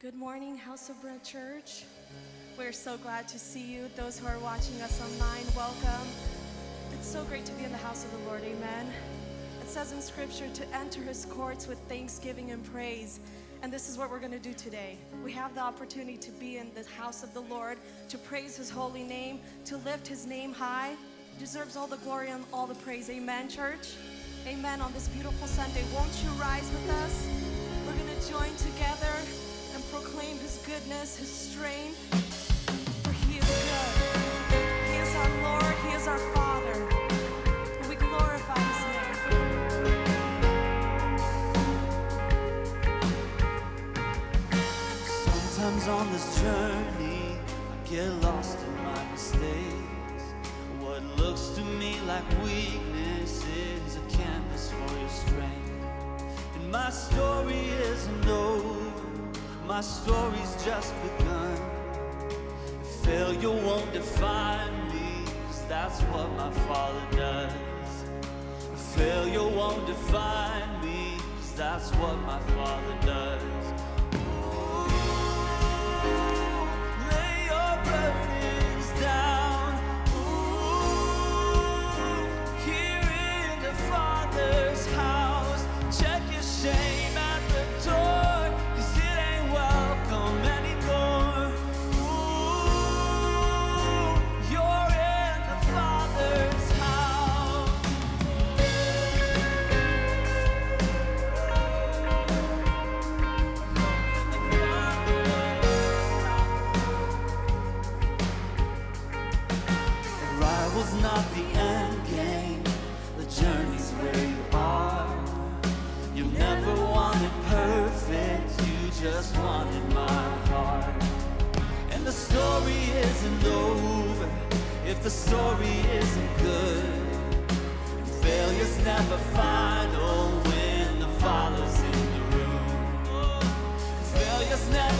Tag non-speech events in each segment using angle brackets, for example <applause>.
Good morning, House of Bread Church. We're so glad to see you. Those who are watching us online, welcome. It's so great to be in the house of the Lord. Amen. It says in Scripture to enter his courts with thanksgiving and praise. And this is what we're going to do today. We have the opportunity to be in the house of the Lord, to praise his holy name, to lift his name high. He deserves all the glory and all the praise. Amen, church. Amen. On this beautiful Sunday, won't you rise with us? We're going to join together proclaim his goodness, his strength. For he is good. He is our Lord, he is our Father. And we glorify his name. Sometimes on this journey, I get lost in my mistakes. What looks to me like weakness is a canvas for your strength. And my story isn't over, my story's just begun. Failure won't define me, 'cause that's what my father does. Failure won't define me, 'cause that's what my father does. Lay the story isn't good. And failure's never final when the Father's in the room. Failure's never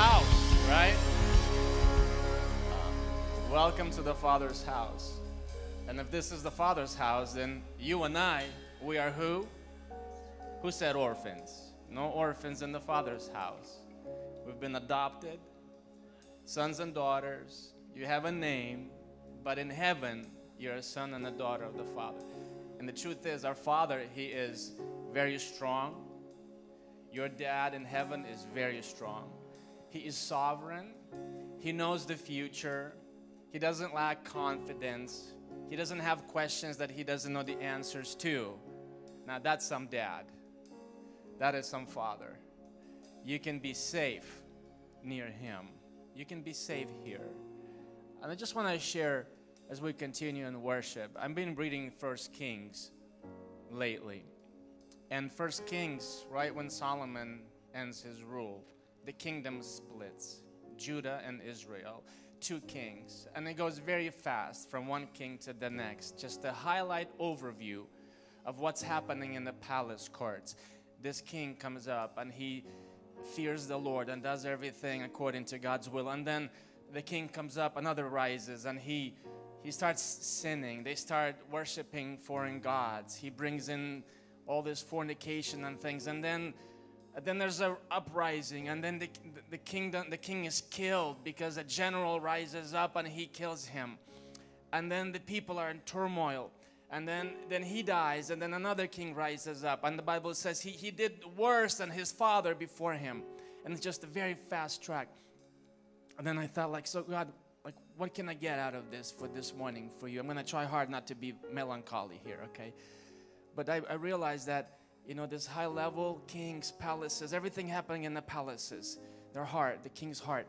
house, right? Um, welcome to the Father's house. And if this is the Father's house, then you and I, we are who? Who said orphans? No orphans in the Father's house. We've been adopted, sons and daughters. You have a name, but in heaven, you're a son and a daughter of the Father. And the truth is, our Father, He is very strong. Your dad in heaven is very strong. He is sovereign. He knows the future. He doesn't lack confidence. He doesn't have questions that he doesn't know the answers to. Now, that's some dad. That is some father. You can be safe near him. You can be safe here. And I just want to share as we continue in worship. I've been reading First Kings lately. And First Kings, right when Solomon ends his rule, the kingdom splits Judah and Israel, two kings. And it goes very fast from one king to the next. Just a highlight overview of what's happening in the palace courts. This king comes up and he fears the Lord and does everything according to God's will. And then the king comes up, another rises, and he he starts sinning. They start worshiping foreign gods. He brings in all this fornication and things, and then then there's an uprising, and then the the kingdom the king is killed because a general rises up and he kills him, and then the people are in turmoil. And then, then he dies, and then another king rises up. And the Bible says he, he did worse than his father before him. And it's just a very fast track. And then I thought, like, so God, like, what can I get out of this for this morning for you? I'm to try hard not to be melancholy here, okay? But I, I realized that, you know, this high level kings, palaces, everything happening in the palaces, their heart, the king's heart.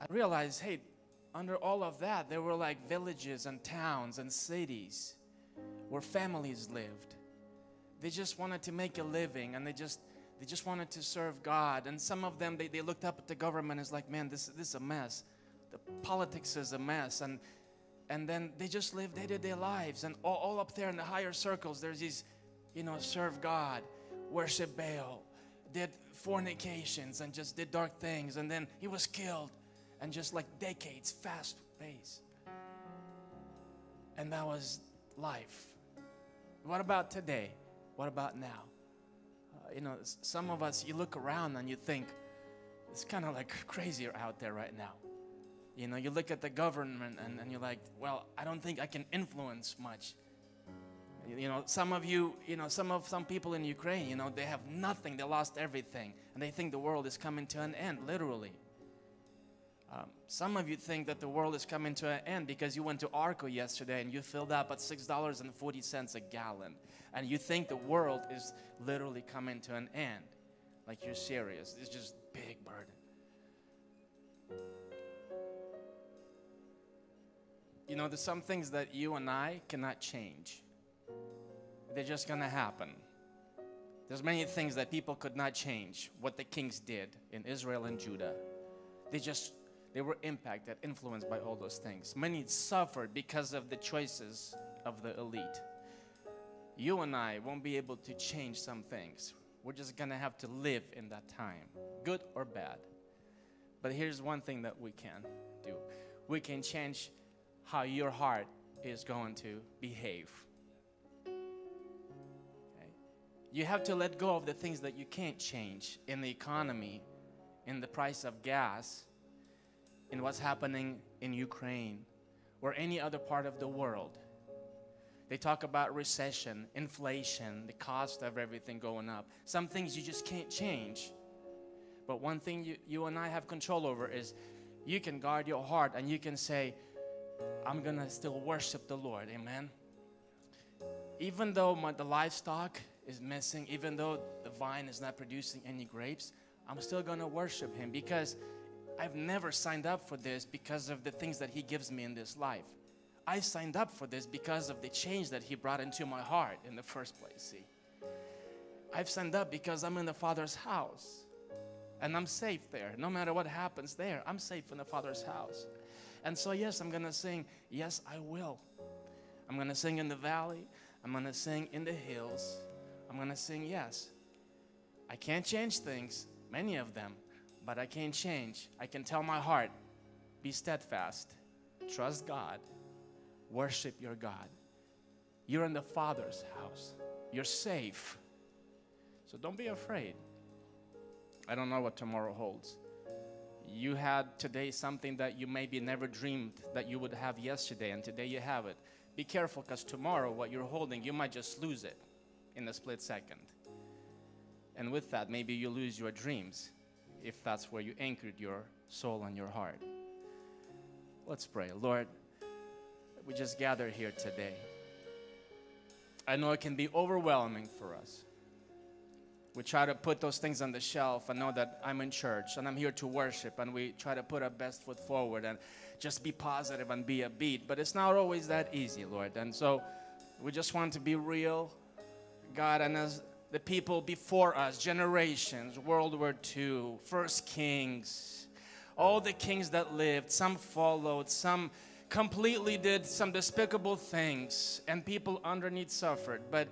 I realized, hey, under all of that, there were like villages and towns and cities where families lived. They just wanted to make a living and they just they just wanted to serve God. And some of them they, they looked up at the government as like, man, this, this is a mess the politics is a mess and and then they just live day-to-day lives and all, all up there in the higher circles there's these you know serve god worship baal did fornications and just did dark things. And then he was killed and just like decades fast pace. And that was life. What about today? What about now? Uh, you know some of us you look around and you think it's kind of like <laughs> crazier out there right now. You know, you look at the government and, and you're like, well, I don't think I can influence much. You know, some of you, you know, some of some people in Ukraine, you know, they have nothing, they lost everything, and they think the world is coming to an end, literally. Um, some of you think that the world is coming to an end because you went to Arco yesterday and you filled up at $6.40 a gallon. And you think the world is literally coming to an end. Like you're serious. It's just big burden. you know, there's some things that you and I cannot change. They're just going to happen. There's many things that people could not change what the kings did in Israel and Judah. They just they were impacted, influenced by all those things. Many suffered because of the choices of the elite. You and I won't be able to change some things. We're just going to have to live in that time, good or bad. But here's one thing that we can do. We can change how your heart is going to behave. You have to let go of the things that you can't change in the economy, in the price of gas, in what's happening in Ukraine or any other part of the world. They talk about recession, inflation, the cost of everything going up. Some things you just can't change. But one thing you, you and I have control over is you can guard your heart and you can say, I'm to still worship the Lord. Amen. Even though my, the livestock is missing, even though the vine is not producing any grapes, I'm still going to worship Him because I've never signed up for this because of the things that He gives me in this life. I signed up for this because of the change that He brought into my heart in the first place. See, I've signed up because I'm in the Father's house and I'm safe there. No matter what happens there, I'm safe in the Father's house. And so, yes, I'm going to sing, Yes, I will. I'm going to sing in the valley. I'm going to sing in the hills. I'm going to sing yes. I can't change things, many of them, but I can't change. I can tell my heart, be steadfast, trust God, worship your God. You're in the Father's house, you're safe. So don't be afraid. I don't know what tomorrow holds. You had today something that you maybe never dreamed that you would have yesterday, and today you have it. Be careful because tomorrow, what you're holding, you might just lose it in a split second. And with that, maybe you lose your dreams if that's where you anchored your soul and your heart. Let's pray. Lord, we just gather here today. I know it can be overwhelming for us. We try to put those things on the shelf and know that I'm in church and I'm here to worship, and we try to put our best foot forward and just be positive and be a beat. But it's not always that easy, Lord. And so we just want to be real, God, and as the people before us, generations, World War II, First Kings, all the kings that lived, some followed, some completely did some despicable things, and people underneath suffered. But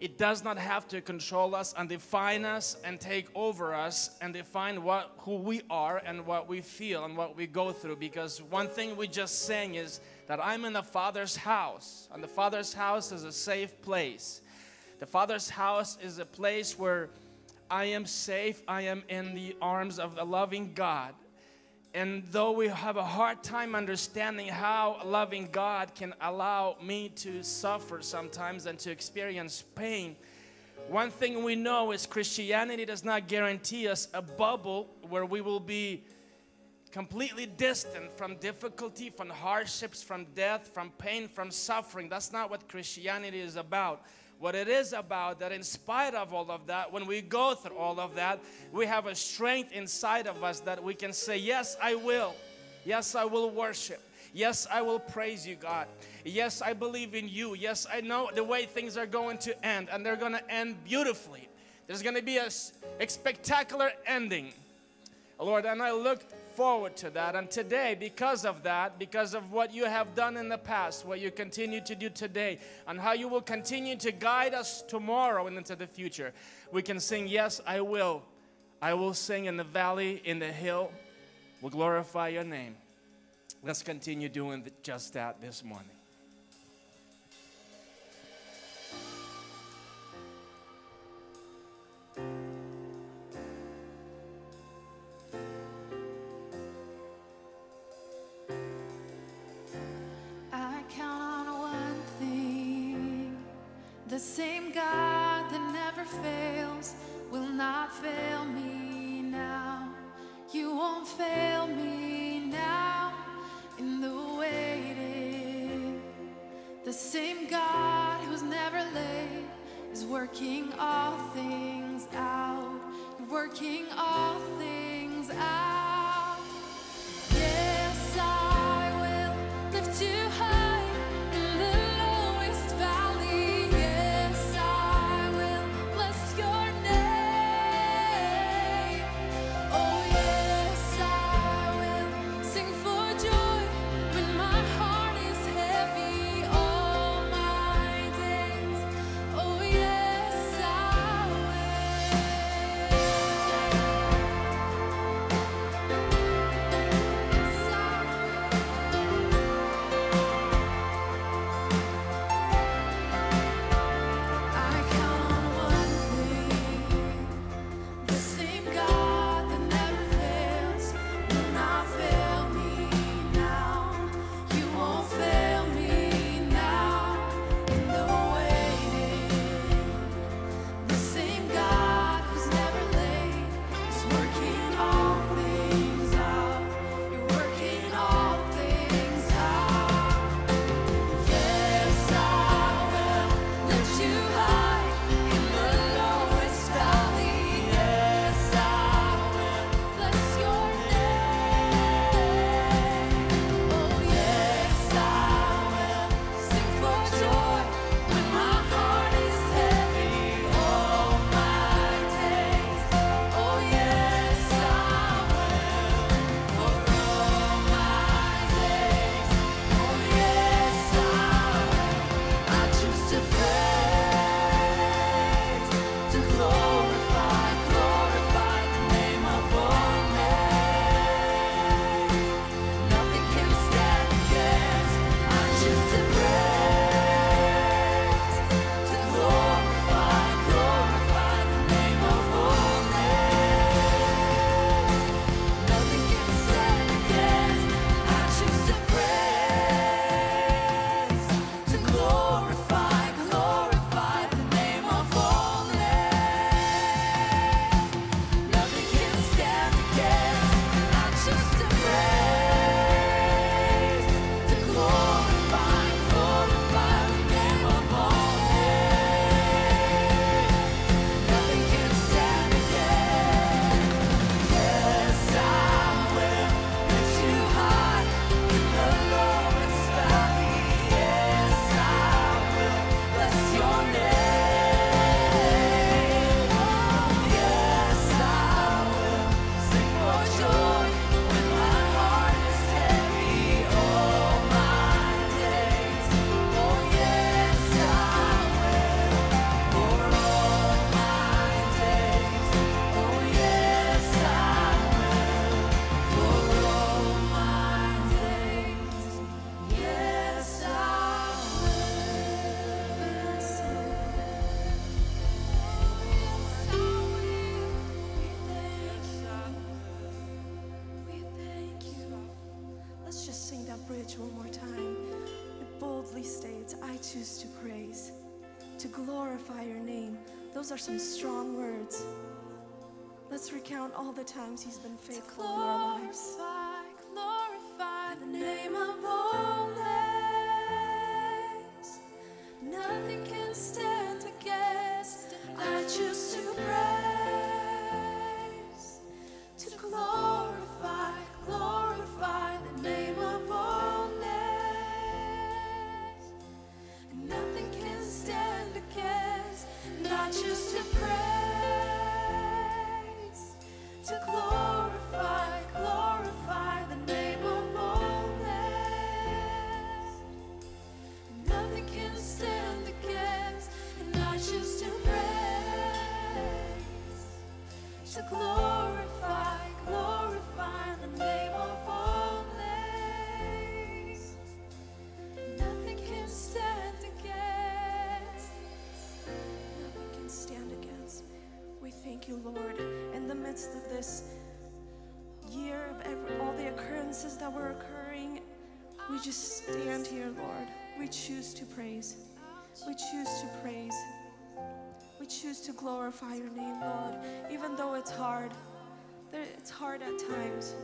it does not have to control us and define us and take over us and define what who we are and what we feel and what we go through because one thing we just sang is that I'm in the Father's house and the Father's house is a safe place the Father's house is a place where I am safe, I am in the arms of a loving God. And though we have a hard time understanding how a loving God can allow me to suffer sometimes and to experience pain, one thing we know is Christianity does not guarantee us a bubble where we will be completely distant from difficulty, from hardships, from death, from pain, from suffering. That's not what Christianity is about what it is about that in spite of all of that, when we go through all of that, we have a strength inside of us that we can say, Yes, I will. Yes, I will worship. Yes, I will praise you, God. Yes, I believe in you. Yes, I know the way things are going to end, and they're going to end beautifully. There's going to be a, a spectacular ending. Lord, and I look forward to that. And today, because of that, because of what you have done in the past, what you continue to do today, and how you will continue to guide us tomorrow and into the future, we can sing, Yes, I will. I will sing in the valley, in the hill. We'll glorify your name. Let's continue doing just that this morning. Not fail me now. You won't fail me now in the waiting. The same God who's never late is working all things out. You're working all things out. Choose to praise, to glorify your name. Those are some strong words. Let's recount all the times he's been faithful in our lives. Glorify, glorify the name of all names. Nothing can stand against. I choose to praise, to glorify, glorify the stand against. And I choose We choose to glorify your name, Lord, even though it's hard. It's hard at times.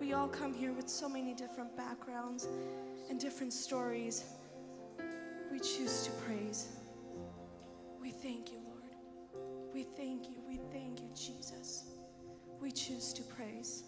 We all come here with so many different backgrounds and different stories. We choose to praise. We thank you, Lord. We thank you. We thank you, Jesus. We choose to praise.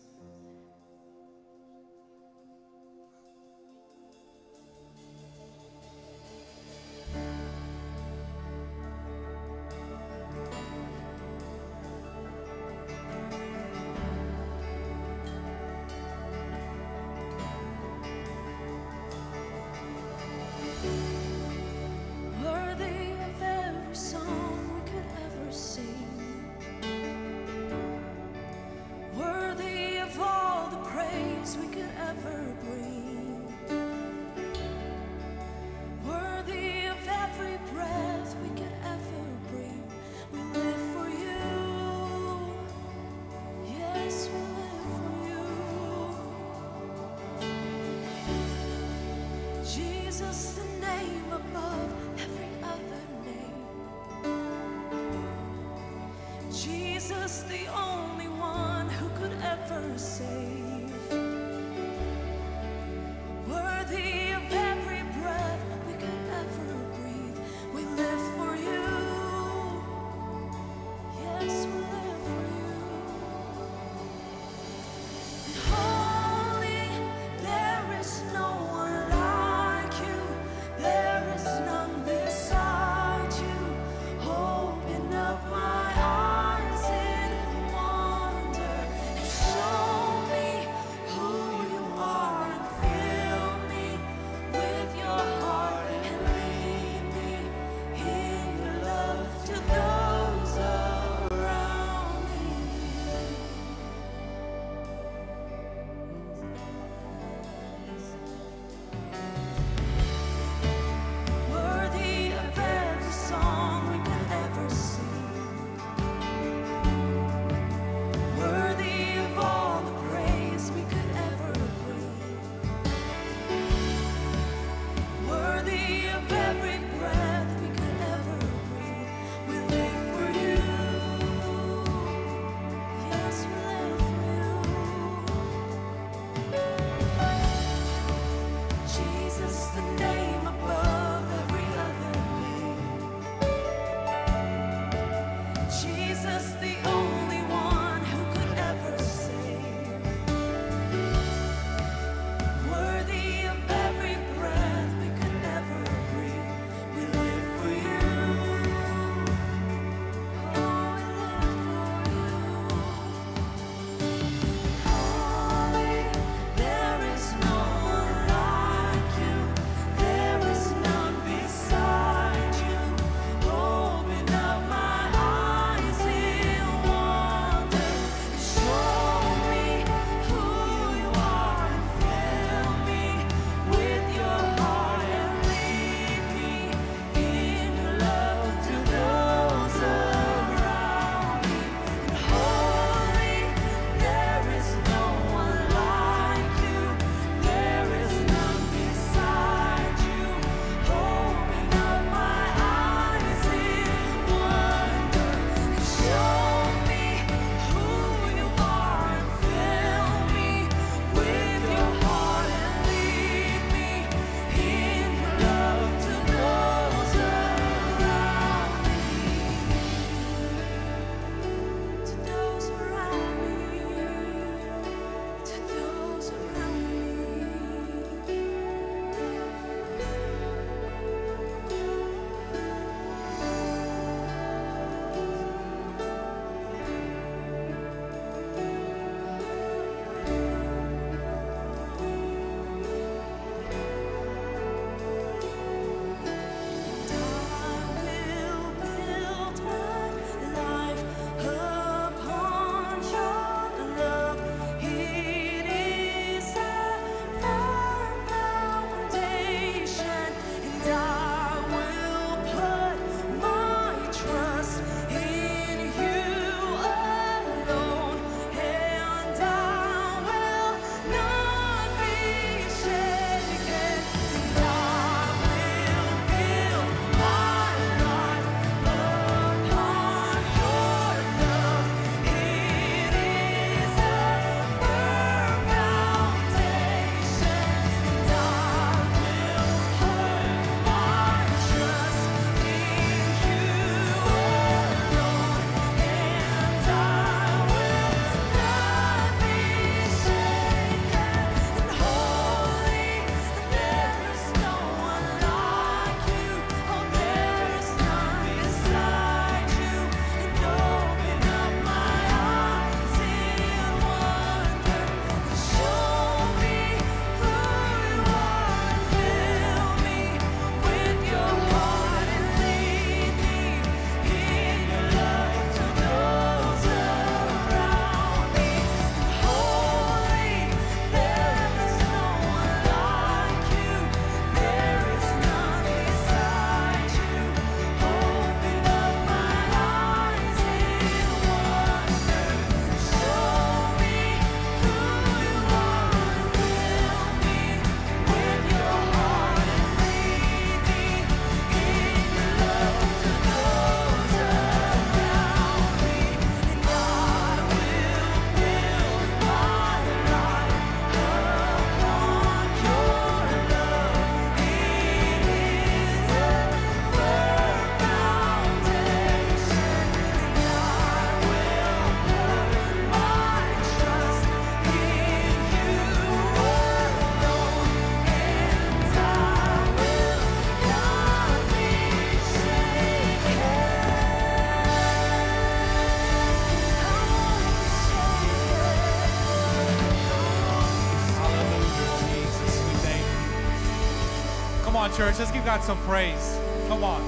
Church. Let's give God some praise. Come on.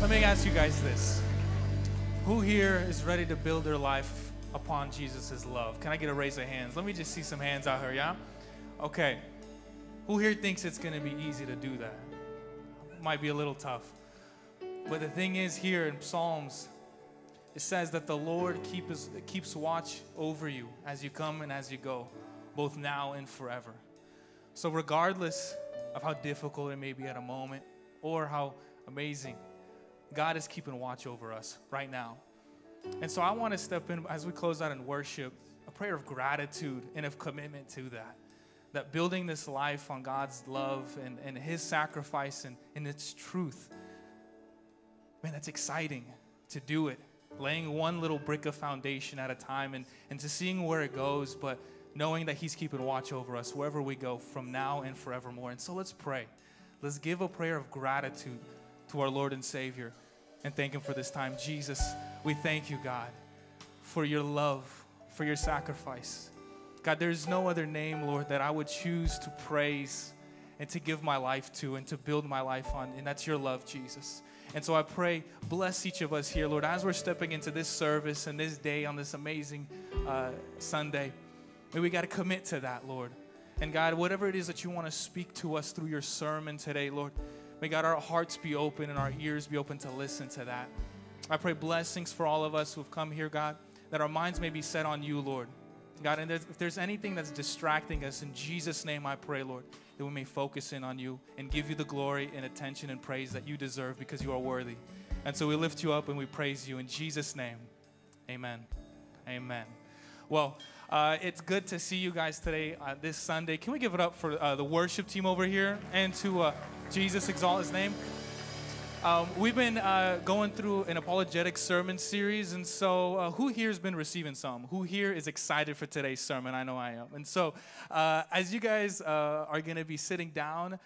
Let me ask you guys this Who here is ready to build their life upon Jesus' love? Can I get a raise of hands? Let me just see some hands out here, yeah? Okay. Who here thinks it's going to be easy to do that? Might be a little tough. But the thing is, here in Psalms, it says that the Lord keeps, keeps watch over you as you come and as you go, both now and forever. So, regardless of how difficult it may be at a moment or how amazing, God is keeping watch over us right now. And so, I want to step in as we close out in worship, a prayer of gratitude and of commitment to that. That building this life on God's love and, and His sacrifice and, and its truth, man, that's exciting to do it laying one little brick of foundation at a time and, and to seeing where it goes, but knowing that He's keeping watch over us wherever we go from now and forevermore. And so let's pray. Let's give a prayer of gratitude to our Lord and Savior and thank Him for this time. Jesus, we thank you, God, for your love, for your sacrifice. God, there's no other name, Lord, that I would choose to praise and to give my life to and to build my life on, and that's your love, Jesus. And so I pray, bless each of us here, Lord, as we're stepping into this service and this day on this amazing uh, Sunday. May we got to commit to that, Lord. And God, whatever it is that you want to speak to us through your sermon today, Lord, may God, our hearts be open and our ears be open to listen to that. I pray blessings for all of us who've come here, God, that our minds may be set on you, Lord. God, and if there's anything that's distracting us, in Jesus' name I pray, Lord, that we may focus in on you and give you the glory and attention and praise that you deserve because you are worthy. And so we lift you up and we praise you in Jesus' name. Amen. Amen. Well, uh, it's good to see you guys today, uh, this Sunday. Can we give it up for uh, the worship team over here and to uh, Jesus exalt his name? Um, we've been uh, going through an apologetic sermon series, and so uh, who here has been receiving some? Who here is excited for today's sermon? I know I am. And so, as you guys are going to be sitting down,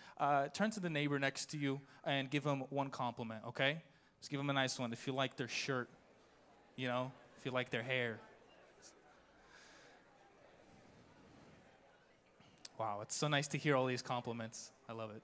turn to the neighbor next to you and give them one compliment, okay? Just give them a nice one. If you like their shirt, you know, if you like their hair. Wow, it's so nice to hear all these compliments. I love it.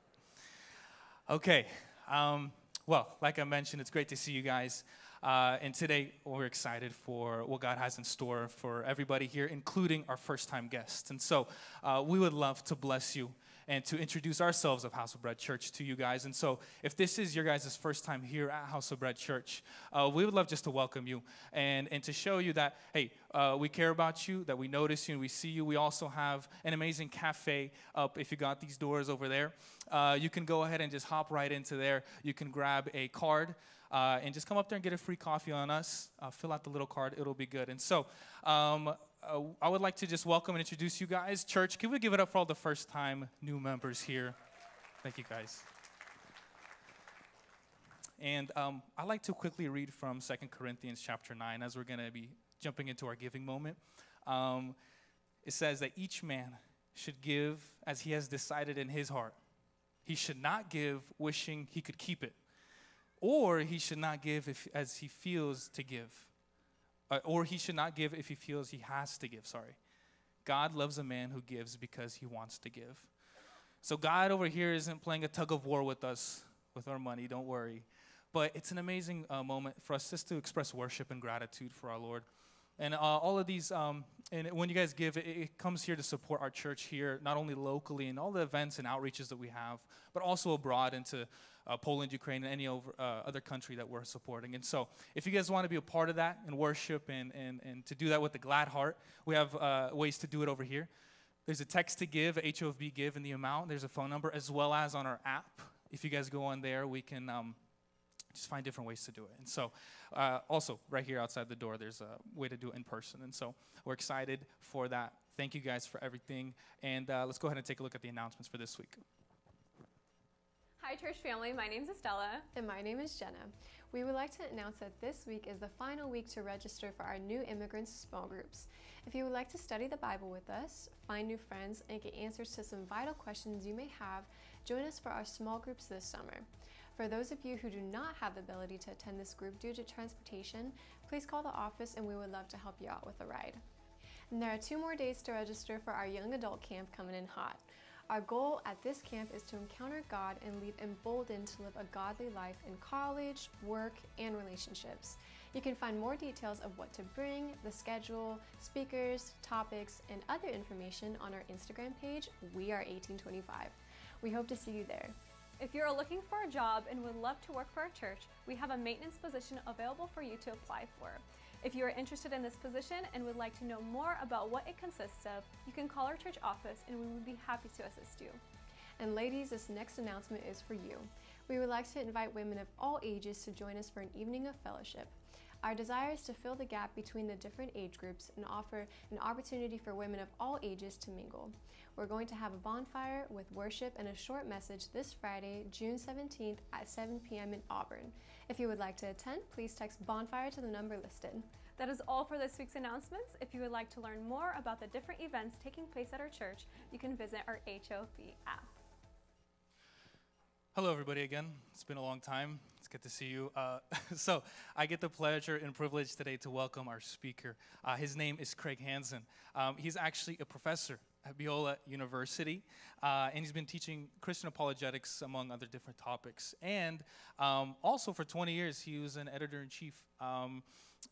Okay. Um, well, like I mentioned, it's great to see you guys. Uh, and today, we're excited for what God has in store for everybody here, including our first time guests. And so, uh, we would love to bless you and to introduce ourselves of House of Bread Church to you guys. And so, if this is your guys' first time here at House of Bread Church, uh, we would love just to welcome you and, and to show you that, hey, uh, we care about you, that we notice you and we see you. We also have an amazing cafe up if you got these doors over there. Uh, you can go ahead and just hop right into there. You can grab a card. Uh, and just come up there and get a free coffee on us. Uh, fill out the little card, it'll be good. And so, um, uh, I would like to just welcome and introduce you guys. Church, can we give it up for all the first time new members here? Thank you, guys. And um, I'd like to quickly read from Second Corinthians chapter 9 as we're going to be jumping into our giving moment. Um, it says that each man should give as he has decided in his heart. He should not give wishing he could keep it, or he should not give if, as he feels to give uh, or he should not give if he feels he has to give, sorry. God loves a man who gives because he wants to give. So God over here isn't playing a tug of war with us with our money, don't worry. But it's an amazing uh, moment for us just to express worship and gratitude for our Lord. And uh, all of these, um, and when you guys give, it, it, comes here to support our church here, not only locally and all the events and outreaches that we have, but also abroad into uh, Poland, Ukraine, and any over, uh, other country that we're supporting. And so, if you guys want to be a part of that and worship and, and, and to do that with a glad heart, we have uh, ways to do it over here. There's a text to give, HOFB give in the amount. There's a phone number as well as on our app. If you guys go on there, we can um, just find different ways to do it. And so, uh, also, right here outside the door, there's a way to do it in person. And so, we're excited for that. Thank you guys for everything. And uh, let's go ahead and take a look at the announcements for this week. Hi, church family. My name is Estella. And my name is Jenna. We would like to announce that this week is the final week to register for our new immigrants small groups. If you would like to study the Bible with us, find new friends, and get answers to some vital questions you may have, join us for our small groups this summer. For those of you who do not have the ability to attend this group due to transportation, please call the office and we would love to help you out with a ride. And there are two more days to register for our young adult camp coming in hot. Our goal at this camp is to encounter God and leave emboldened to live a godly life in college, work, and relationships. You can find more details of what to bring, the schedule, speakers, topics, and other information on our Instagram page, We Are 1825. We hope to see you there. If you're looking for a job and would love to work for our church, we have a maintenance position available for you to apply for. If you are interested in this position and would like to know more about what it consists of, you can call our church office and we would be happy to assist you. And ladies, this next announcement is for you. We would like to invite women of all ages to join us for an evening of fellowship. Our desire is to fill the gap between the different age groups and offer an opportunity for women of all ages to mingle. We're going to have a bonfire with worship and a short message this Friday, June 17th at 7 p.m. in Auburn. If you would like to attend, please text bonfire to the number listed. That is all for this week's announcements. If you would like to learn more about the different events taking place at our church, you can visit our HOV app. Hello, everybody, again. It's been a long time. It's good to see you. Uh, <laughs> so, I get the pleasure and privilege today to welcome our speaker. Uh, his name is Craig Hazen. Um, he's actually a professor at Biola University, uh, and he's been teaching Christian apologetics among other different topics. And um, also, for 20 years, he was an editor in chief um,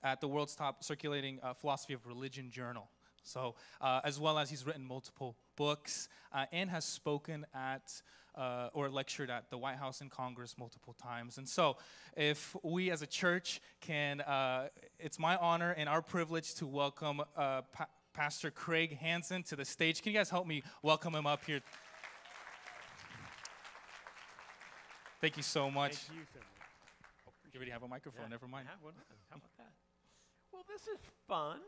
at the world's top circulating uh, philosophy of religion journal. So, uh, as well as he's written multiple books uh, and has spoken at uh, or lectured at the White House and Congress multiple times. And so, if we as a church can, uh, it's my honor and our privilege to welcome uh, pa- Pastor Craig Hazen to the stage. Can you guys help me welcome him up here? Thank you so much. Thank you so much. You already have a microphone, Yeah, never mind. I have one. How about that? Well, this is fun.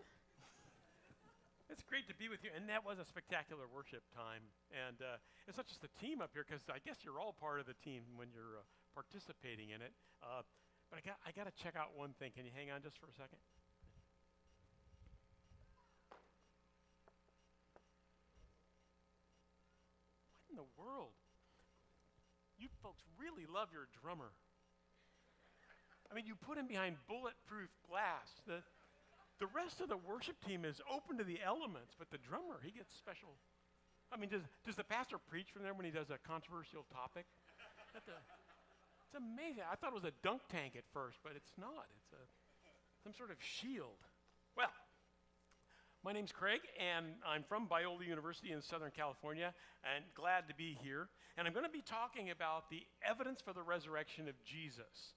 It's great to be with you, and that was a spectacular worship time. And uh, it's not just the team up here, because I guess you're all part of the team when you're uh, participating in it. Uh, but I got I got to check out one thing. Can you hang on just for a second? The world? You folks really love your drummer. I mean, you put him behind bulletproof glass. The, the rest of the worship team is open to the elements, but the drummer, he gets special. I mean, does, does the pastor preach from there when he does a controversial topic? The, it's amazing. I thought it was a dunk tank at first, but it's not. It's a, some sort of shield. Well, my name's Craig, and I'm from Biola University in Southern California, and glad to be here. And I'm going to be talking about the evidence for the resurrection of Jesus.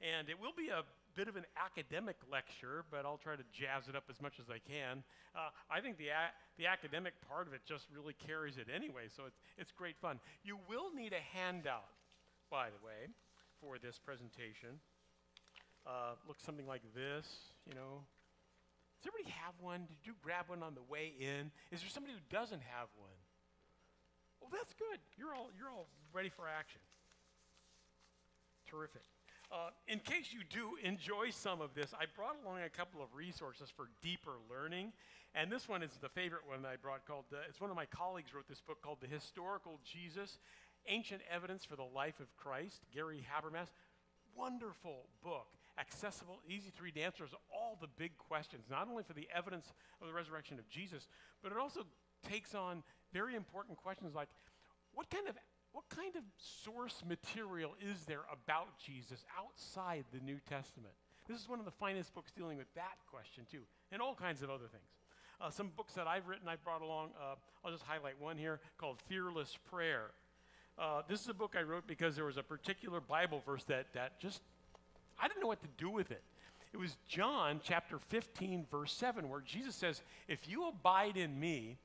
And it will be a bit of an academic lecture, but I'll try to jazz it up as much as I can. Uh, I think the, a- the academic part of it just really carries it anyway, so it's, it's great fun. You will need a handout, by the way, for this presentation. Uh, looks something like this, you know. Does everybody have one? Did you grab one on the way in? Is there somebody who doesn't have one? Well, that's good. You're all, you're all ready for action. Terrific. Uh, in case you do enjoy some of this, I brought along a couple of resources for deeper learning. And this one is the favorite one that I brought called, uh, it's one of my colleagues wrote this book called The Historical Jesus Ancient Evidence for the Life of Christ, Gary Habermas. Wonderful book, accessible, easy to read, answers all the big questions, not only for the evidence of the resurrection of Jesus, but it also takes on very important questions like what kind of what kind of source material is there about Jesus outside the New Testament? This is one of the finest books dealing with that question, too, and all kinds of other things. Uh, some books that I've written, I've brought along, uh, I'll just highlight one here called Fearless Prayer. Uh, this is a book I wrote because there was a particular Bible verse that, that just, I didn't know what to do with it. It was John chapter 15, verse 7, where Jesus says, If you abide in me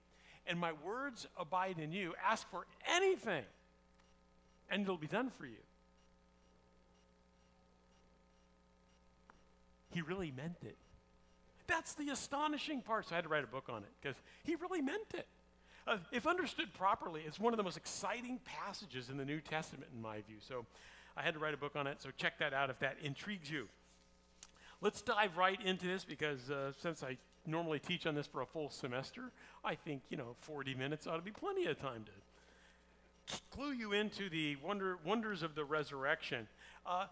and my words abide in you, ask for anything and it'll be done for you. He really meant it. That's the astonishing part. So I had to write a book on it because he really meant it. Uh, if understood properly, it's one of the most exciting passages in the New Testament, in my view. So I had to write a book on it. So check that out if that intrigues you. Let's dive right into this because uh, since I normally teach on this for a full semester, I think, you know, 40 minutes ought to be plenty of time to clue you into the wonder, wonders of the resurrection. Uh,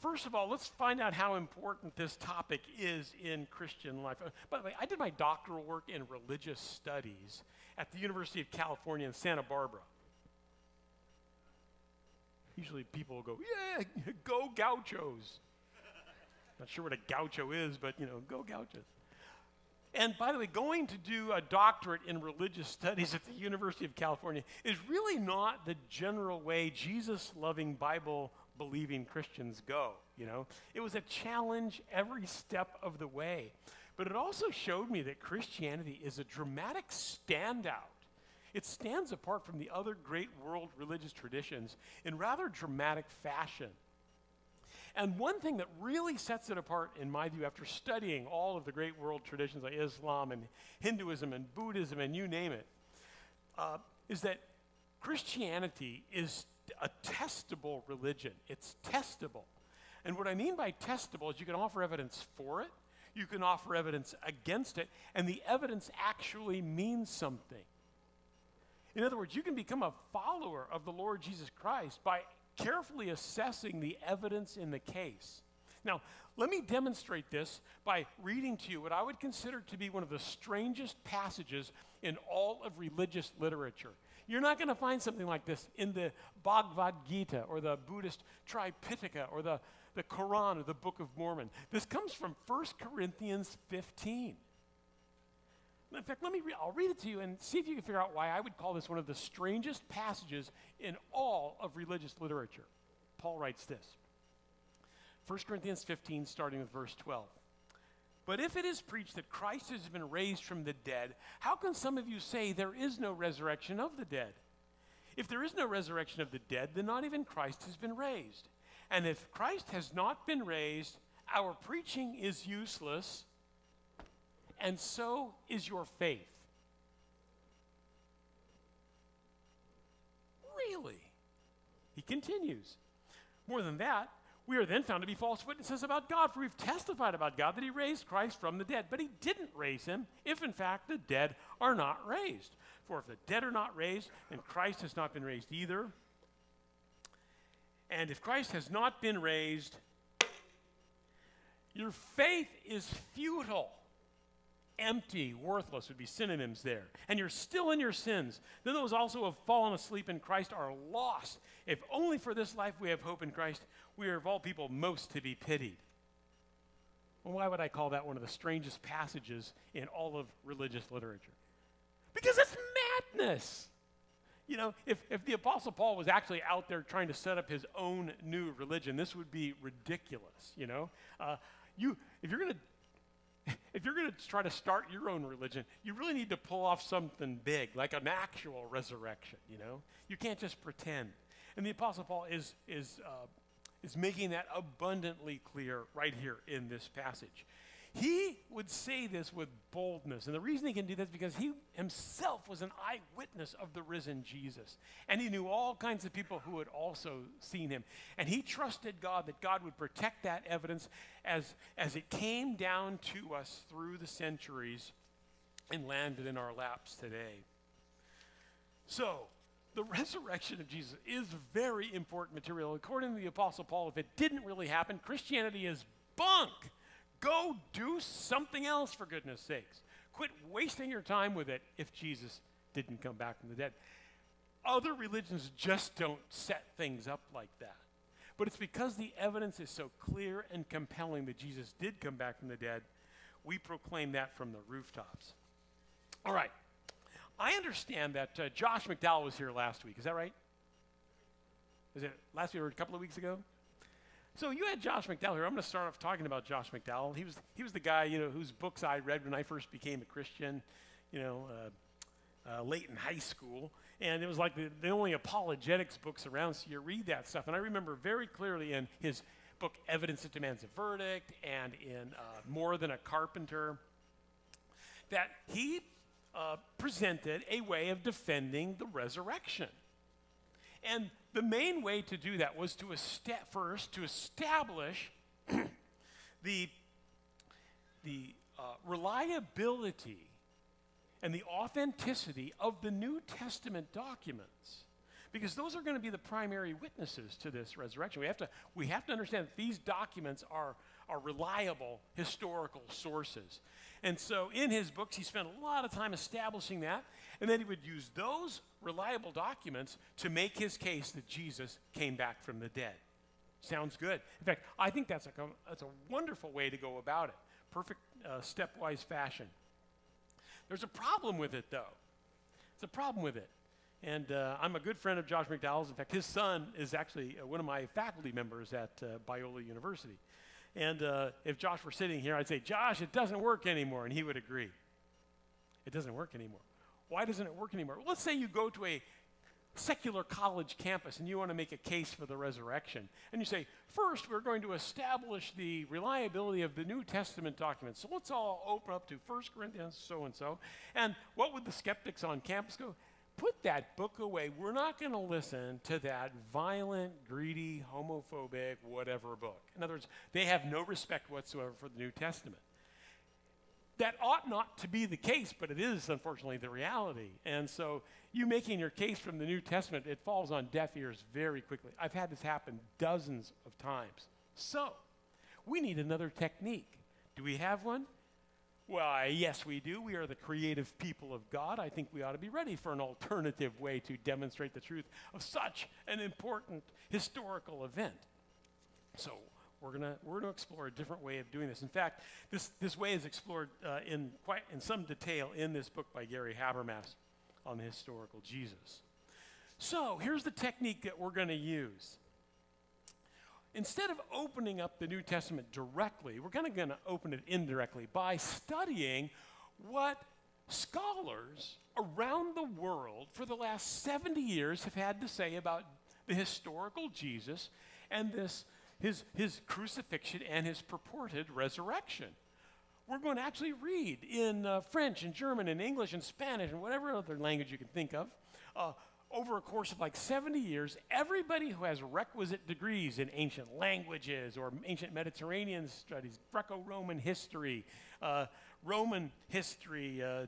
first of all, let's find out how important this topic is in Christian life. Uh, by the way, I did my doctoral work in religious studies at the University of California in Santa Barbara. Usually people will go, yeah, <laughs> go gauchos. Not sure what a gaucho is, but you know, go gauchos. And by the way, going to do a doctorate in religious studies at the University of California is really not the general way Jesus loving, Bible believing Christians go. You know, it was a challenge every step of the way. But it also showed me that Christianity is a dramatic standout. It stands apart from the other great world religious traditions in rather dramatic fashion. And one thing that really sets it apart, in my view, after studying all of the great world traditions like Islam and Hinduism and Buddhism and you name it, uh, is that Christianity is a testable religion. It's testable. And what I mean by testable is you can offer evidence for it, you can offer evidence against it, and the evidence actually means something. In other words, you can become a follower of the Lord Jesus Christ by carefully assessing the evidence in the case. Now, let me demonstrate this by reading to you what I would consider to be one of the strangest passages in all of religious literature. You're not going to find something like this in the Bhagavad Gita or the Buddhist Tripitaka or the, the Quran or the Book of Mormon. This comes from 1 Corinthians 15. In fact, let me re- I'll read it to you and see if you can figure out why I would call this one of the strangest passages in all of religious literature. Paul writes this 1 Corinthians 15, starting with verse 12. But if it is preached that Christ has been raised from the dead, how can some of you say there is no resurrection of the dead? If there is no resurrection of the dead, then not even Christ has been raised. And if Christ has not been raised, our preaching is useless and so is your faith. Really? He continues. More than that, we are then found to be false witnesses about God, for we've testified about God that He raised Christ from the dead. But He didn't raise Him if, in fact, the dead are not raised. For if the dead are not raised, then Christ has not been raised either. And if Christ has not been raised, your faith is futile empty, worthless would be synonyms there. And you're still in your sins. Then those also who have fallen asleep in Christ are lost. If only for this life we have hope in Christ, we are of all people most to be pitied. Well, why would I call that one of the strangest passages in all of religious literature? Because it's madness. You know, if, if the Apostle Paul was actually out there trying to set up his own new religion, this would be ridiculous, you know? Uh, you, if you're going to <laughs> if you're going to try to start your own religion, you really need to pull off something big, like an actual resurrection, you know? You can't just pretend. And the Apostle Paul is, is, uh, is making that abundantly clear right here in this passage. He would say this with boldness. And the reason he can do that is because he himself was an eyewitness of the risen Jesus. And he knew all kinds of people who had also seen him. And he trusted God that God would protect that evidence as, as it came down to us through the centuries and landed in our laps today. So, the resurrection of Jesus is very important material. According to the Apostle Paul, if it didn't really happen, Christianity is bunk. Go do something else, for goodness sakes. Quit wasting your time with it if Jesus didn't come back from the dead. Other religions just don't set things up like that. But it's because the evidence is so clear and compelling that Jesus did come back from the dead, we proclaim that from the rooftops. All right. I understand that uh, Josh McDowell was here last week. Is that right? Is it last week or a couple of weeks ago? So you had Josh McDowell here. I'm going to start off talking about Josh McDowell. He was he was the guy you know whose books I read when I first became a Christian, you know, uh, uh, late in high school, and it was like the, the only apologetics books around. So you read that stuff, and I remember very clearly in his book Evidence That Demands a Verdict and in uh, More Than a Carpenter that he uh, presented a way of defending the resurrection. And the main way to do that was to first to establish <clears throat> the, the uh, reliability and the authenticity of the New Testament documents. Because those are going to be the primary witnesses to this resurrection. We have to, we have to understand that these documents are, are reliable historical sources. And so in his books, he spent a lot of time establishing that. And then he would use those reliable documents to make his case that Jesus came back from the dead. Sounds good. In fact, I think that's a, that's a wonderful way to go about it. Perfect uh, stepwise fashion. There's a problem with it, though. It's a problem with it. And uh, I'm a good friend of Josh McDowell's. In fact, his son is actually uh, one of my faculty members at uh, Biola University. And uh, if Josh were sitting here, I'd say, Josh, it doesn't work anymore. And he would agree. It doesn't work anymore. Why doesn't it work anymore? Well, let's say you go to a secular college campus and you want to make a case for the resurrection. And you say, first, we're going to establish the reliability of the New Testament documents. So let's all open up to 1 Corinthians so and so. And what would the skeptics on campus go? put that book away. We're not going to listen to that violent, greedy, homophobic, whatever book. In other words, they have no respect whatsoever for the New Testament. That ought not to be the case, but it is, unfortunately, the reality. And so, you making your case from the New Testament, it falls on deaf ears very quickly. I've had this happen dozens of times. So, we need another technique. Do we have one? Well, yes, we do. We are the creative people of God. I think we ought to be ready for an alternative way to demonstrate the truth of such an important historical event. So, we're going we're gonna explore a different way of doing this. In fact, this, this way is explored uh, in, quite, in some detail in this book by Gary Habermas on the historical Jesus. So, here's the technique that we're going to use instead of opening up the New Testament directly, we're kind of going to open it indirectly by studying what scholars around the world for the last 70 years have had to say about the historical Jesus and this his, his crucifixion and his purported resurrection. We're going to actually read in uh, French and German and English and Spanish and whatever other language you can think of uh, over a course of like 70 years, everybody who has requisite degrees in ancient languages or ancient Mediterranean studies, Greco Roman history, uh, Roman history, uh,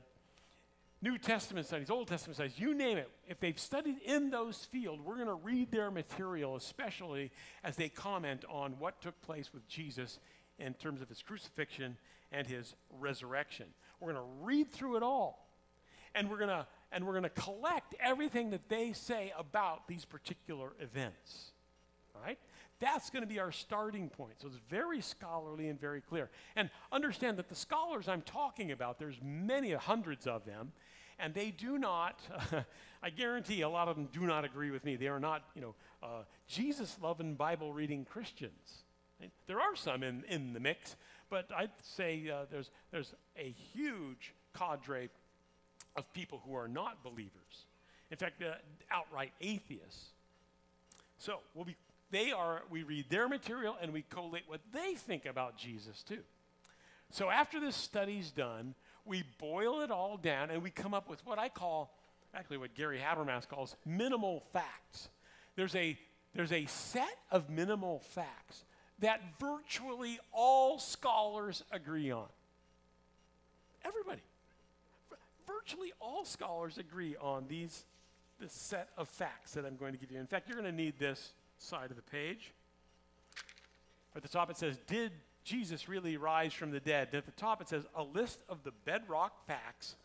New Testament studies, Old Testament studies, you name it, if they've studied in those fields, we're going to read their material, especially as they comment on what took place with Jesus in terms of his crucifixion and his resurrection. We're going to read through it all. And we're going to and we're going to collect everything that they say about these particular events. All right? That's going to be our starting point. So it's very scholarly and very clear. And understand that the scholars I'm talking about, there's many hundreds of them, and they do not, <laughs> I guarantee a lot of them do not agree with me. They are not, you know, uh, Jesus loving, Bible reading Christians. There are some in, in the mix, but I'd say uh, there's, there's a huge cadre of people who are not believers. In fact, uh, outright atheists. So we'll be, they are, we read their material and we collate what they think about Jesus too. So after this study's done, we boil it all down and we come up with what I call, actually what Gary Habermas calls minimal facts. There's a, there's a set of minimal facts that virtually all scholars agree on. Everybody virtually all scholars agree on these this set of facts that I'm going to give you. In fact, you're going to need this side of the page. At the top it says, Did Jesus really rise from the dead? At the top it says, A list of the bedrock facts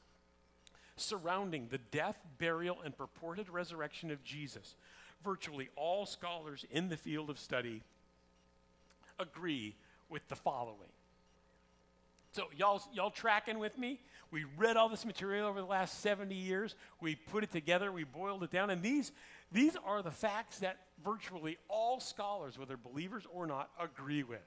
surrounding the death, burial, and purported resurrection of Jesus. Virtually all scholars in the field of study agree with the following. So, y'all, y'all tracking with me? We read all this material over the last 70 years. We put it together, we boiled it down, and these, these are the facts that virtually all scholars, whether believers or not, agree with.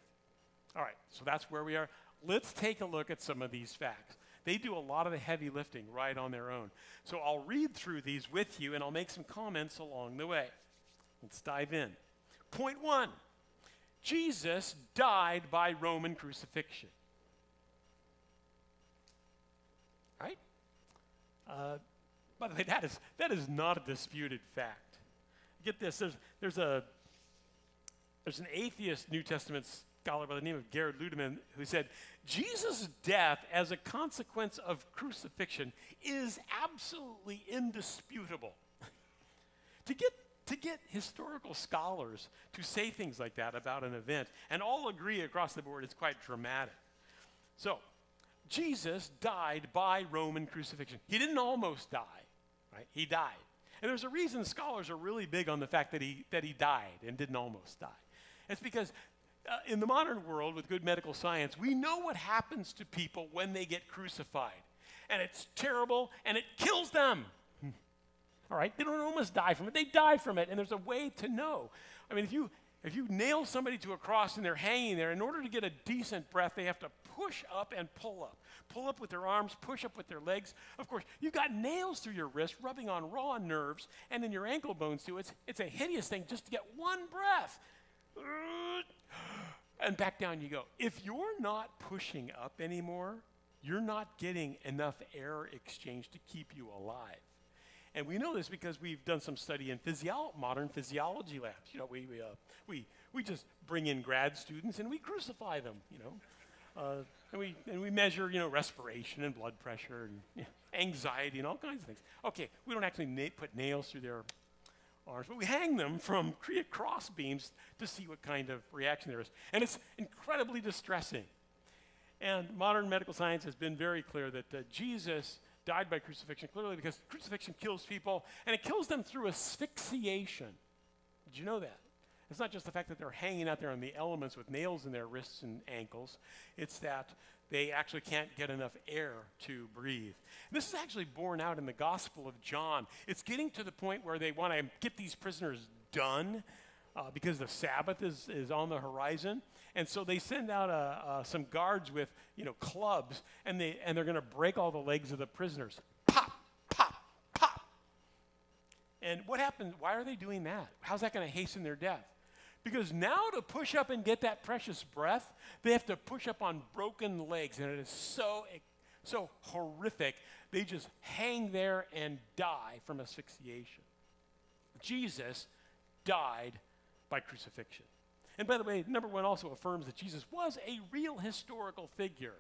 All right, so that's where we are. Let's take a look at some of these facts. They do a lot of the heavy lifting right on their own. So I'll read through these with you and I'll make some comments along the way. Let's dive in. Point one Jesus died by Roman crucifixion. Right? Uh, by the way, that is, that is not a disputed fact. Get this there's, there's, a, there's an atheist New Testament scholar by the name of Gerhard Ludemann who said, Jesus' death as a consequence of crucifixion is absolutely indisputable. <laughs> to, get, to get historical scholars to say things like that about an event and all agree across the board is quite dramatic. So, Jesus died by Roman crucifixion. He didn't almost die, right? He died. And there's a reason scholars are really big on the fact that he, that he died and didn't almost die. It's because uh, in the modern world with good medical science, we know what happens to people when they get crucified. And it's terrible and it kills them. <laughs> All right? They don't almost die from it, they die from it. And there's a way to know. I mean, if you, if you nail somebody to a cross and they're hanging there, in order to get a decent breath, they have to push up and pull up. Pull up with their arms, push up with their legs. Of course, you've got nails through your wrist rubbing on raw nerves and in your ankle bones too. It's, it's a hideous thing just to get one breath. <gasps> And back down you go. If you're not pushing up anymore, you're not getting enough air exchange to keep you alive. And we know this because we've done some study in physio- modern physiology labs. You know, we, we, uh, we, we just bring in grad students and we crucify them, you know. Uh, and, we, and we measure, you know, respiration and blood pressure and you know, anxiety and all kinds of things. Okay, we don't actually na- put nails through their arms, but we hang them from cross beams to see what kind of reaction there is. And it's incredibly distressing. And modern medical science has been very clear that uh, Jesus died by crucifixion, clearly because crucifixion kills people, and it kills them through asphyxiation. Did you know that? It's not just the fact that they're hanging out there on the elements with nails in their wrists and ankles, it's that they actually can't get enough air to breathe. This is actually borne out in the Gospel of John. It's getting to the point where they want to get these prisoners done uh, because the Sabbath is, is on the horizon. And so they send out uh, uh, some guards with, you know, clubs, and, they, and they're going to break all the legs of the prisoners. Pop, pop, pop. And what happens? Why are they doing that? How's that going to hasten their death? Because now to push up and get that precious breath, they have to push up on broken legs, and it is so, so horrific. They just hang there and die from asphyxiation. Jesus died by crucifixion. And by the way, number one also affirms that Jesus was a real historical figure,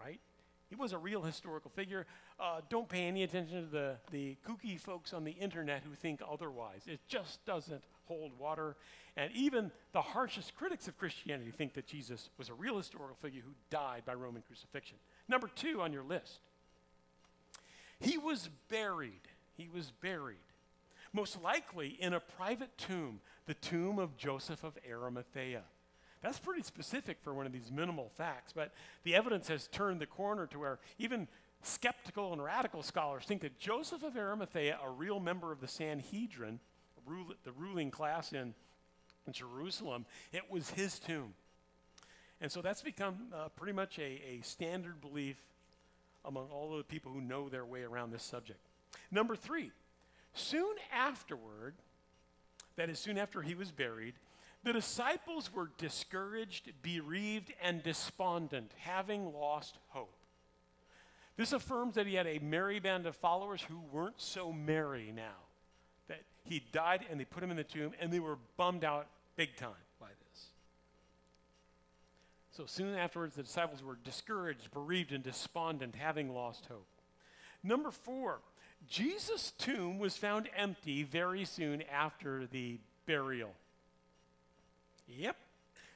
right? He was a real historical figure. Uh, don't pay any attention to the, the kooky folks on the internet who think otherwise. It just doesn't hold water. And even the harshest critics of Christianity think that Jesus was a real historical figure who died by Roman crucifixion. Number two on your list, he was buried. He was buried. Most likely in a private tomb, the tomb of Joseph of Arimathea. That's pretty specific for one of these minimal facts, but the evidence has turned the corner to where even skeptical and radical scholars think that Joseph of Arimathea, a real member of the Sanhedrin, rule, the ruling class in, in, Jerusalem, it was his tomb. And so that's become uh, pretty much a, a standard belief among all of the people who know their way around this subject. Number three, soon afterward, that is, soon after he was buried, the disciples were discouraged, bereaved, and despondent, having lost hope. This affirms that he had a merry band of followers who weren't so merry now. He died and they put him in the tomb and they were bummed out big time by this. So soon afterwards, the disciples were discouraged, bereaved, and despondent, having lost hope. Number four, Jesus' tomb was found empty very soon after the burial. Yep,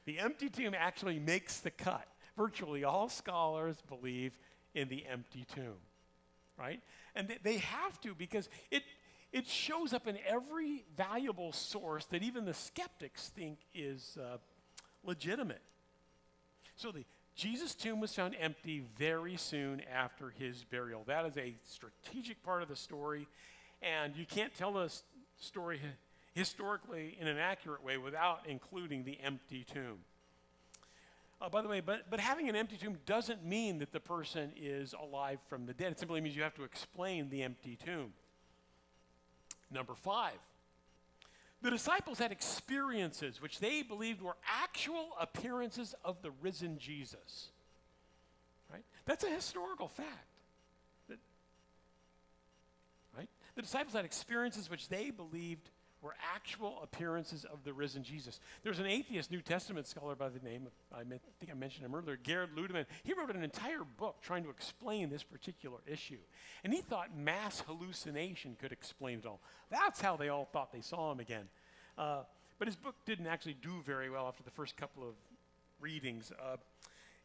the empty tomb actually makes the cut. Virtually all scholars believe in the empty tomb, right? And they have to because it, it shows up in every valuable source that even the skeptics think is uh, legitimate. So the Jesus' tomb was found empty very soon after his burial. That is a strategic part of the story, and you can't tell the story historically in an accurate way without including the empty tomb. Uh, by the way, but, but having an empty tomb doesn't mean that the person is alive from the dead. It simply means you have to explain the empty tomb. Number five, the disciples had experiences which they believed were actual appearances of the risen Jesus. Right? That's a historical fact. That, right? The disciples had experiences which they believed were actual appearances of the risen Jesus. There's an atheist New Testament scholar by the name of, I think I mentioned him earlier, Gerhard Ludemann. He wrote an entire book trying to explain this particular issue. And he thought mass hallucination could explain it all. That's how they all thought they saw him again. Uh, but his book didn't actually do very well after the first couple of readings. Uh,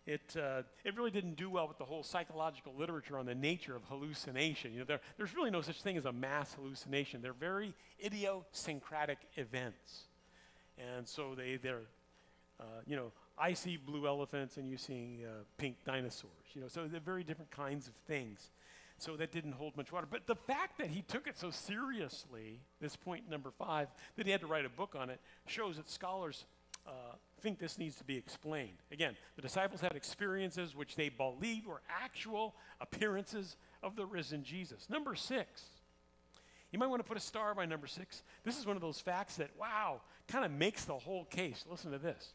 it, uh, it really didn't do well with the whole psychological literature on the nature of hallucination. You know, there, there's really no such thing as a mass hallucination. They're very idiosyncratic events. And so they, they're, uh, you know, I see blue elephants and you see uh, pink dinosaurs. You know, so they're very different kinds of things. So that didn't hold much water. But the fact that he took it so seriously, this point number five, that he had to write a book on it, shows that scholars uh, think this needs to be explained. Again, the disciples had experiences which they believed were actual appearances of the risen Jesus. Number six, you might want to put a star by number six. This is one of those facts that, wow, kind of makes the whole case. Listen to this.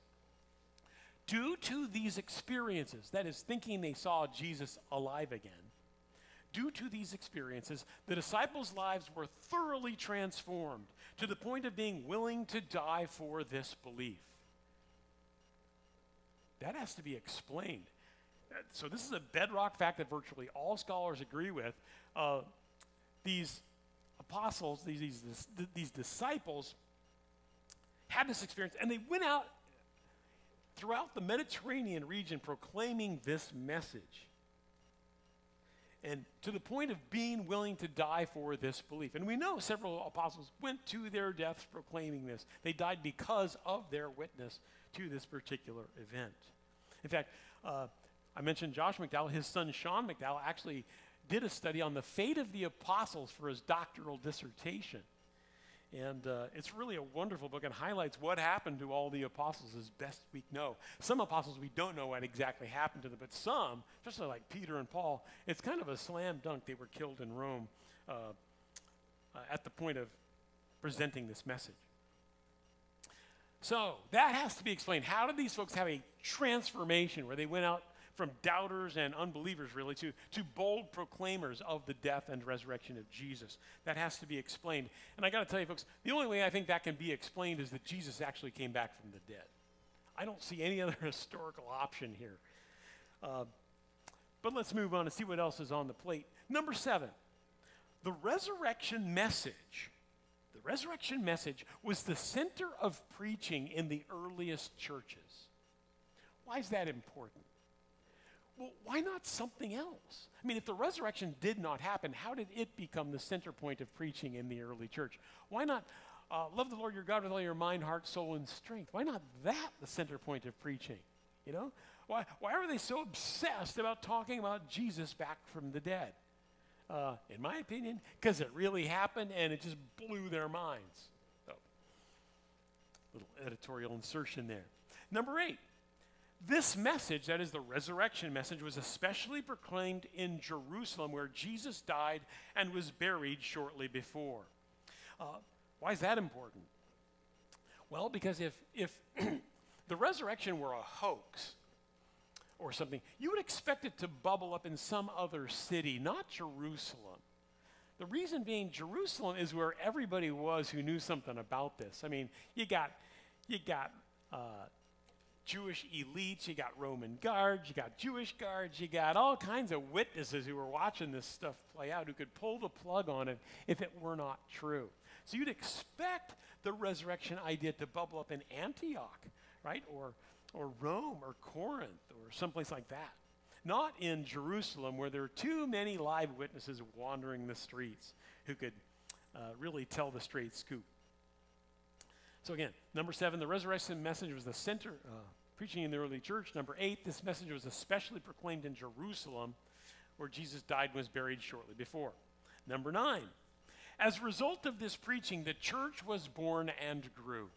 Due to these experiences, that is, thinking they saw Jesus alive again, due to these experiences, the disciples' lives were thoroughly transformed to the point of being willing to die for this belief. That has to be explained. Uh, So, this is a bedrock fact that virtually all scholars agree with. Uh, these apostles, these, these, these disciples, had this experience, and they went out throughout the Mediterranean region proclaiming this message. And to the point of being willing to die for this belief. And we know several apostles went to their deaths proclaiming this. They died because of their witness to this particular event. In fact, uh, I mentioned Josh McDowell. His son Sean McDowell actually did a study on the fate of the apostles for his doctoral dissertation. And uh, it's really a wonderful book and highlights what happened to all the apostles as best we know. Some apostles we don't know what exactly happened to them, but some, especially like Peter and Paul, it's kind of a slam dunk. They were killed in Rome uh, uh, at the point of presenting this message. So that has to be explained. How did these folks have a transformation where they went out from doubters and unbelievers, really, to, to bold proclaimers of the death and resurrection of Jesus? That has to be explained. And I got to tell you, folks, the only way I think that can be explained is that Jesus actually came back from the dead. I don't see any <laughs> other historical option here. Uh, but let's move on and see what else is on the plate. Number seven, the resurrection message. The resurrection message was the center of preaching in the earliest churches. Why is that important? Well, why not something else? I mean, if the resurrection did not happen, how did it become the center point of preaching in the early church? Why not uh, love the Lord your God with all your mind, heart, soul, and strength? Why not that the center point of preaching? You know? Why, why are they so obsessed about talking about Jesus back from the dead? Uh, in my opinion, because it really happened and it just blew their minds. So, little editorial insertion there. Number eight, this message, that is the resurrection message, was especially proclaimed in Jerusalem where Jesus died and was buried shortly before. Uh, why is that important? Well, because if, if <clears throat> the resurrection were a hoax, or something, you would expect it to bubble up in some other city, not Jerusalem. The reason being, Jerusalem is where everybody was who knew something about this. I mean, you got, you got uh, Jewish elites, you got Roman guards, you got Jewish guards, you got all kinds of witnesses who were watching this stuff play out who could pull the plug on it if it were not true. So you'd expect the resurrection idea to bubble up in Antioch, right? Or or Rome or Corinth or someplace like that. Not in Jerusalem where there are too many live witnesses wandering the streets who could uh, really tell the straight scoop. So, again, number seven, the resurrection message was the center, uh, preaching in the early church. Number eight, this message was especially proclaimed in Jerusalem where Jesus died and was buried shortly before. Number nine, as a result of this preaching, the church was born and grew.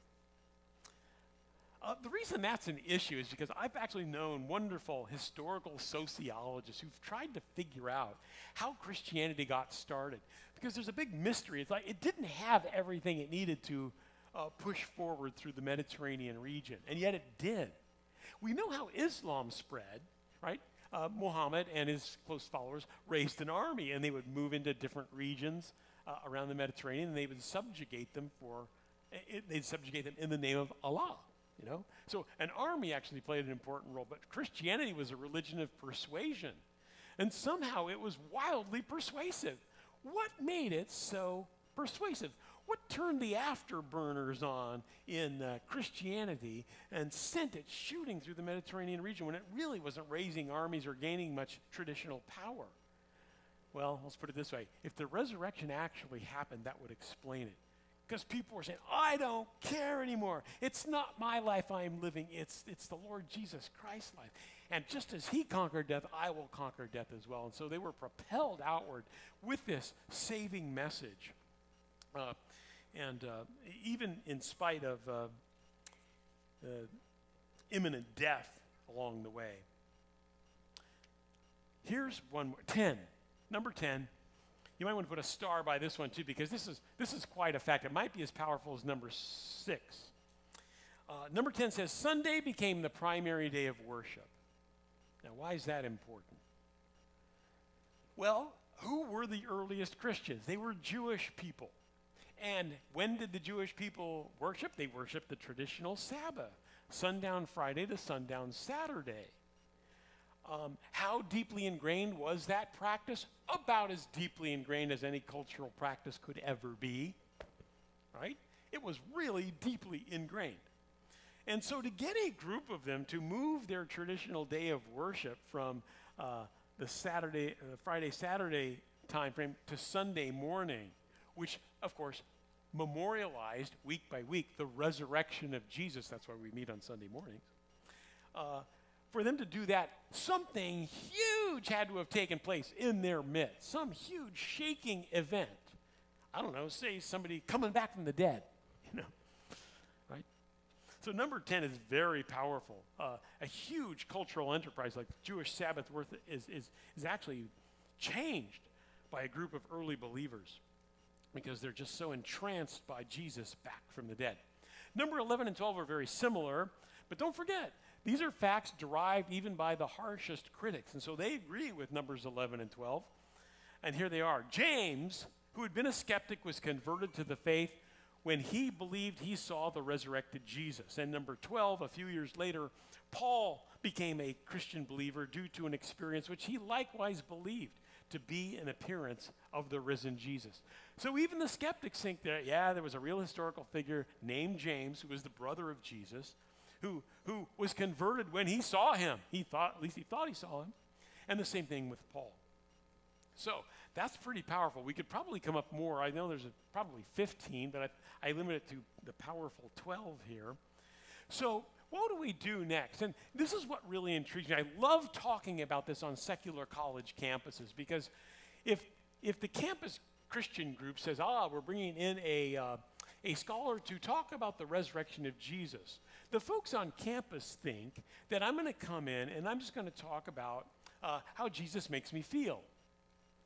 Uh, the reason that's an issue is because I've actually known wonderful historical sociologists who've tried to figure out how Christianity got started. Because there's a big mystery. It's like it didn't have everything it needed to uh, push forward through the Mediterranean region, and yet it did. We know how Islam spread, right? Uh, Muhammad and his close followers raised an army, and they would move into different regions uh, around the Mediterranean, and they would subjugate them for, it, they'd subjugate them in the name of Allah. You know? So an army actually played an important role, but Christianity was a religion of persuasion. And somehow it was wildly persuasive. What made it so persuasive? what turned the afterburners on in uh, Christianity and sent it shooting through the Mediterranean region when it really wasn't raising armies or gaining much traditional power? Well, let's put it this way if the resurrection actually happened, that would explain it. Because people were saying, I don't care anymore. It's not my life I am living, it's, it's the Lord Jesus Christ's life. And just as he conquered death, I will conquer death as well. And so they were propelled outward with this saving message. Uh, and uh, even in spite of uh, imminent death along the way. Here's one more 10. Number 10. You might want to put a star by this one too, because this is, this is quite a fact. It might be as powerful as number 6. Uh, number 10 says Sunday became the primary day of worship. Now, why is that important? Well, who were the earliest Christians? They were Jewish people. And when did the Jewish people worship? They worshiped the traditional Sabbath, sundown Friday to sundown Saturday. Um, how deeply ingrained was that practice? About as deeply ingrained as any cultural practice could ever be. Right? It was really deeply ingrained. And so to get a group of them to move their traditional day of worship from uh, the Saturday, uh, Friday, Saturday time frame to Sunday morning, which of course memorialized week by week the resurrection of Jesus. That's why we meet on Sunday mornings. Uh, for them to do that, something huge had to have taken place in their midst, some huge shaking event. I don't know, say somebody coming back from the dead, <laughs> you know, right? So number 10 is very powerful. Uh, a huge cultural enterprise like Jewish Sabbath worth is, is, is actually changed by a group of early believers because they're just so entranced by Jesus back from the dead. Number 11 and 12 are very similar, but don't forget, these are facts derived even by the harshest critics. And so they agree with Numbers 11 and 12. And here they are. James, who had been a skeptic, was converted to the faith when he believed he saw the resurrected Jesus. And number 12, a few years later, Paul became a Christian believer due to an experience which he likewise believed to be an appearance of the risen Jesus. So even the skeptics think that, yeah, there was a real historical figure named James who was the brother of Jesus, who, who was converted when he saw him. He thought, at least he thought he saw him. And the same thing with Paul. So that's pretty powerful. We could probably come up more. I know there's a, probably 15, but I, I limit it to the powerful 12 here. So what do we do next? And this is what really intrigues me. I love talking about this on secular college campuses because if, if the campus Christian group says, ah, we're bringing in a, uh, a scholar to talk about the resurrection of Jesus, the folks on campus think that I'm going to come in and I'm just going to talk about uh, how Jesus makes me feel,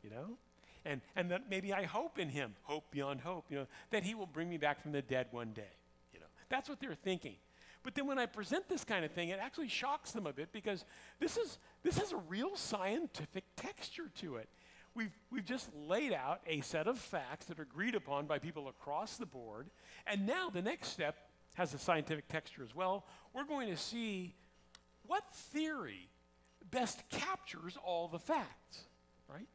you know? And, and that maybe I hope in him, hope beyond hope, you know, that he will bring me back from the dead one day, you know? That's what they're thinking. But then when I present this kind of thing, it actually shocks them a bit because this, is, this has a real scientific texture to it. We've, we've just laid out a set of facts that are agreed upon by people across the board. And now the next step has a scientific texture as well. We're going to see what theory best captures all the facts, right?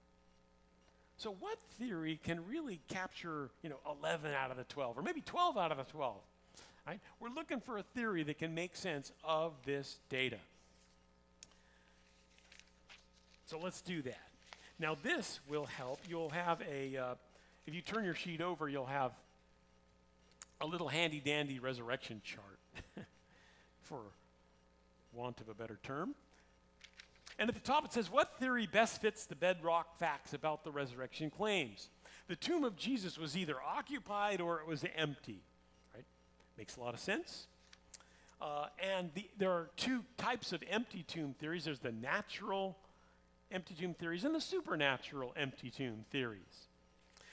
So what theory can really capture, you know, 11 out of the 12 or maybe 12 out of the 12? Right? We're looking for a theory that can make sense of this data. So let's do that. Now, this will help. You'll have a, uh, if you turn your sheet over, you'll have a little handy dandy resurrection chart, <laughs> for want of a better term. And at the top it says, What theory best fits the bedrock facts about the resurrection claims? The tomb of Jesus was either occupied or it was empty. Right? Makes a lot of sense. Uh, and the, there are two types of empty tomb theories there's the natural empty tomb theories and the supernatural empty tomb theories.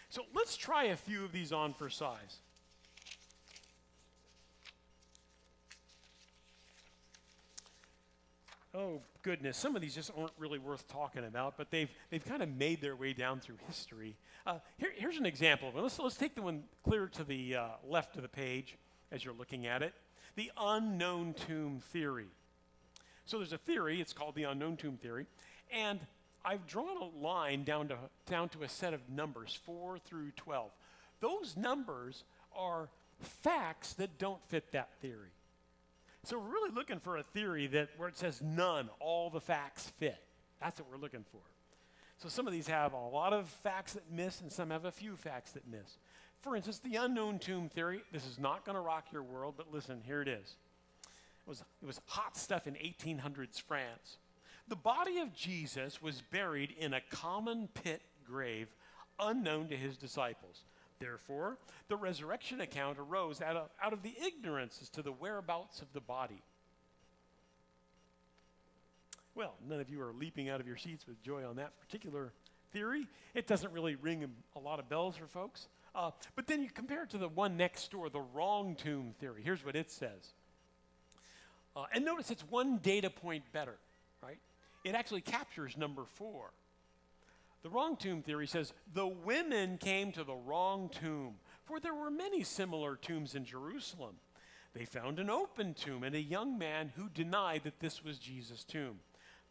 So let's try a few of these on for size. Oh, goodness. Some of these just aren't really worth talking about, but they've, they've kind of made their way down through history. Uh, here, here's an example. Let's, let's take the one clear to the uh, left of the page as you're looking at it the unknown tomb theory. So there's a theory, it's called the unknown tomb theory, and I've drawn a line down to, down to a set of numbers, 4 through 12. those numbers are facts that don't fit that theory. So we're really looking for a theory that where it says none, all the facts fit. That's what we're looking for. So some of these have a lot of facts that miss, and some have a few facts that miss. For instance, the unknown tomb theory. This is not going to rock your world, but listen, here it is. It was, it was hot stuff in 1800s France. The body of Jesus was buried in a common pit grave unknown to his disciples. Therefore, the resurrection account arose out of, out of the ignorance as to the whereabouts of the body. Well, none of you are leaping out of your seats with joy on that particular theory. It doesn't really ring a lot of bells for folks. Uh, but then you compare it to the one next door, the wrong tomb theory. Here's what it says. Uh, and notice it's one data point better, right? It actually captures number four. The wrong tomb theory says the women came to the wrong tomb, for there were many similar tombs in Jerusalem. They found an open tomb and a young man who denied that this was Jesus' tomb.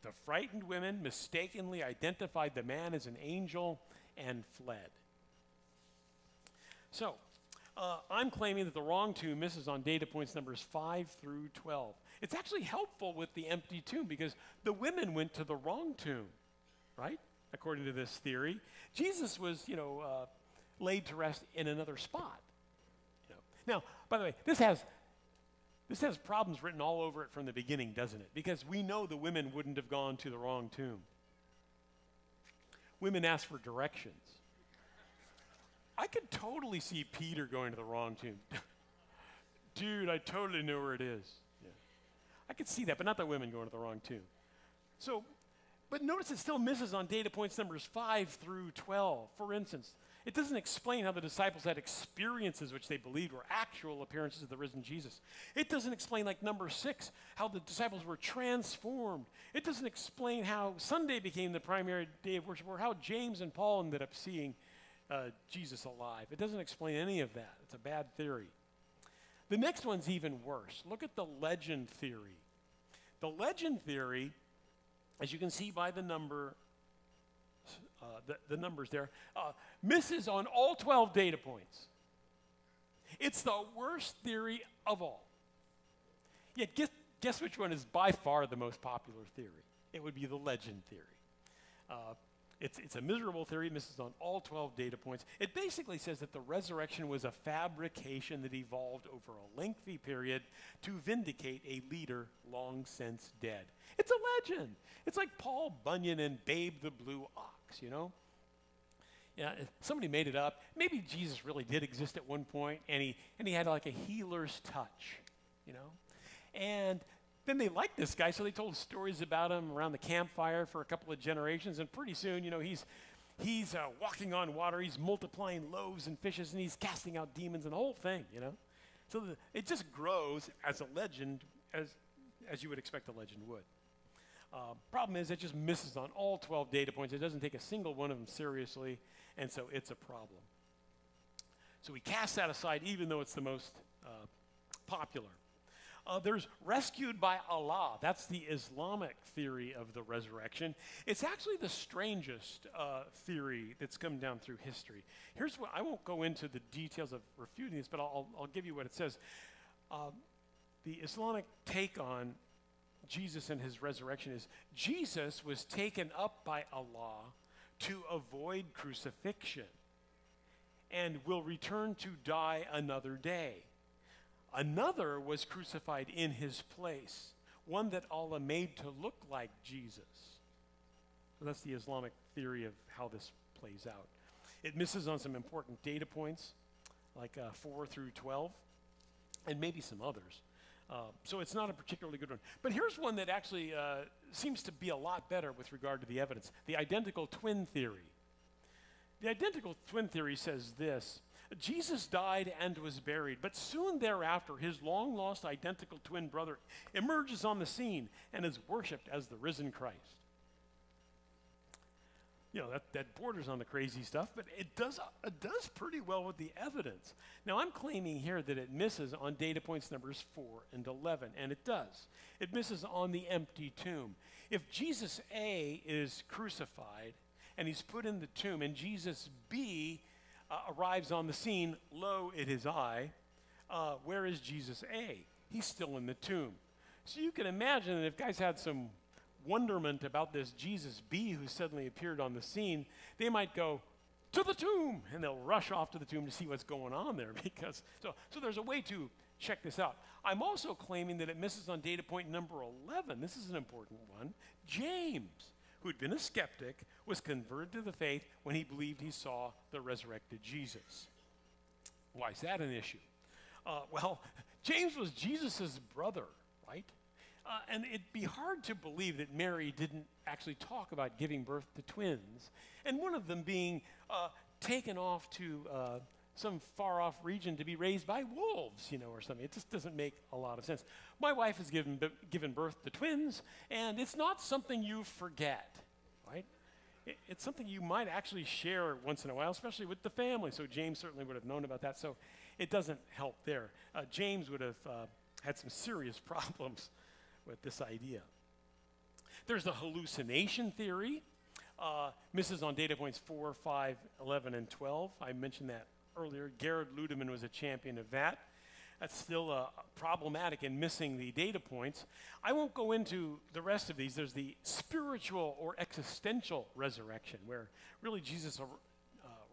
The frightened women mistakenly identified the man as an angel and fled. So, uh, I'm claiming that the wrong tomb misses on data points numbers 5 through 12. It's actually helpful with the empty tomb because the women went to the wrong tomb, right? According to this theory. Jesus was, you know, uh, laid to rest in another spot. You know. Now, by the way, this has this has problems written all over it from the beginning, doesn't it? Because we know the women wouldn't have gone to the wrong tomb. Women ask for directions. I could totally see Peter going to the wrong tomb. <laughs> Dude, I totally know where it is. Yeah. I could see that, but not the women going to the wrong tomb. So, but notice it still misses on data points numbers 5 through 12. For instance, it doesn't explain how the disciples had experiences which they believed were actual appearances of the risen Jesus. It doesn't explain, like number six, how the disciples were transformed. It doesn't explain how Sunday became the primary day of worship or how James and Paul ended up seeing uh, Jesus alive. It doesn't explain any of that. It's a bad theory. The next one's even worse. Look at the legend theory. The legend theory, as you can see by the number uh, the, the numbers there, uh, misses on all 12 data points. It's the worst theory of all. Yet, guess, guess which one is by far the most popular theory? It would be the legend theory. Uh, it's, it's a miserable theory, misses on all 12 data points. It basically says that the resurrection was a fabrication that evolved over a lengthy period to vindicate a leader long since dead. It's a legend. It's like Paul Bunyan and Babe the Blue Ox you know? Yeah, somebody made it up. Maybe Jesus really did exist at one point, and he, and he had like a healer's touch, you know? And then they liked this guy, so they told stories about him around the campfire for a couple of generations, and pretty soon, you know, he's, he's uh, walking on water, he's multiplying loaves and fishes, and he's casting out demons and the whole thing, you know? So the, it just grows as a legend, as, as you would expect a legend would. Uh, problem is, it just misses on all 12 data points. It doesn't take a single one of them seriously, and so it's a problem. So we cast that aside, even though it's the most uh, popular. There's rescued by Allah. That's the Islamic theory of the resurrection. It's actually the strangest uh, theory that's come down through history. Here's what I won't go into the details of refuting this, but I'll, I'll give you what it says. Uh, the Islamic take on Jesus and his resurrection is Jesus was taken up by Allah to avoid crucifixion and will return to die another day. Another was crucified in his place, one that Allah made to look like Jesus. So that's the Islamic theory of how this plays out. It misses on some important data points, like uh, 4 through 12, and maybe some others. Uh, so it's not a particularly good one. But here's one that actually uh, seems to be a lot better with regard to the evidence the identical twin theory. The identical twin theory says this Jesus died and was buried, but soon thereafter, his long lost identical twin brother emerges on the scene and is worshiped as the risen Christ you know, that, that borders on the crazy stuff, but it does, it does pretty well with the evidence. Now, I'm claiming here that it misses on data points numbers 4 and 11, and it does. It misses on the empty tomb. If Jesus A is crucified and he's put in the tomb, and Jesus B uh, arrives on the scene, lo, it is I. Uh, where is Jesus A? He's still in the tomb. So you can imagine that if guys had some wonderment about this Jesus B who suddenly appeared on the scene, they might go, to the tomb, and they'll rush off to the tomb to see what's going on there <laughs> because so so there's a way to check this out. I'm also claiming that it misses on data point number 11. This is an important one. James, who'd been a skeptic, was converted to the faith when he believed he saw the resurrected Jesus. Why is that an issue? Uh, well, James was Jesus' brother, right? Uh, and it'd be hard to believe that Mary didn't actually talk about giving birth to twins, and one of them being uh, taken off to uh, some far off region to be raised by wolves, you know, or something. It just doesn't make a lot of sense. My wife has given, given birth to twins, and it's not something you forget, right? It's something you might actually share once in a while, especially with the family. So James certainly would have known about that. So it doesn't help there. Uh, James would have uh, had some serious <laughs> problems with this idea. There's the hallucination theory. Uh, misses on data points 4, 5, 11, and 12. I mentioned that earlier. Gerhard Ludemann was a champion of that. That's still uh, problematic in missing the data points. I won't go into the rest of these. There's the spiritual or existential resurrection, where really Jesus uh,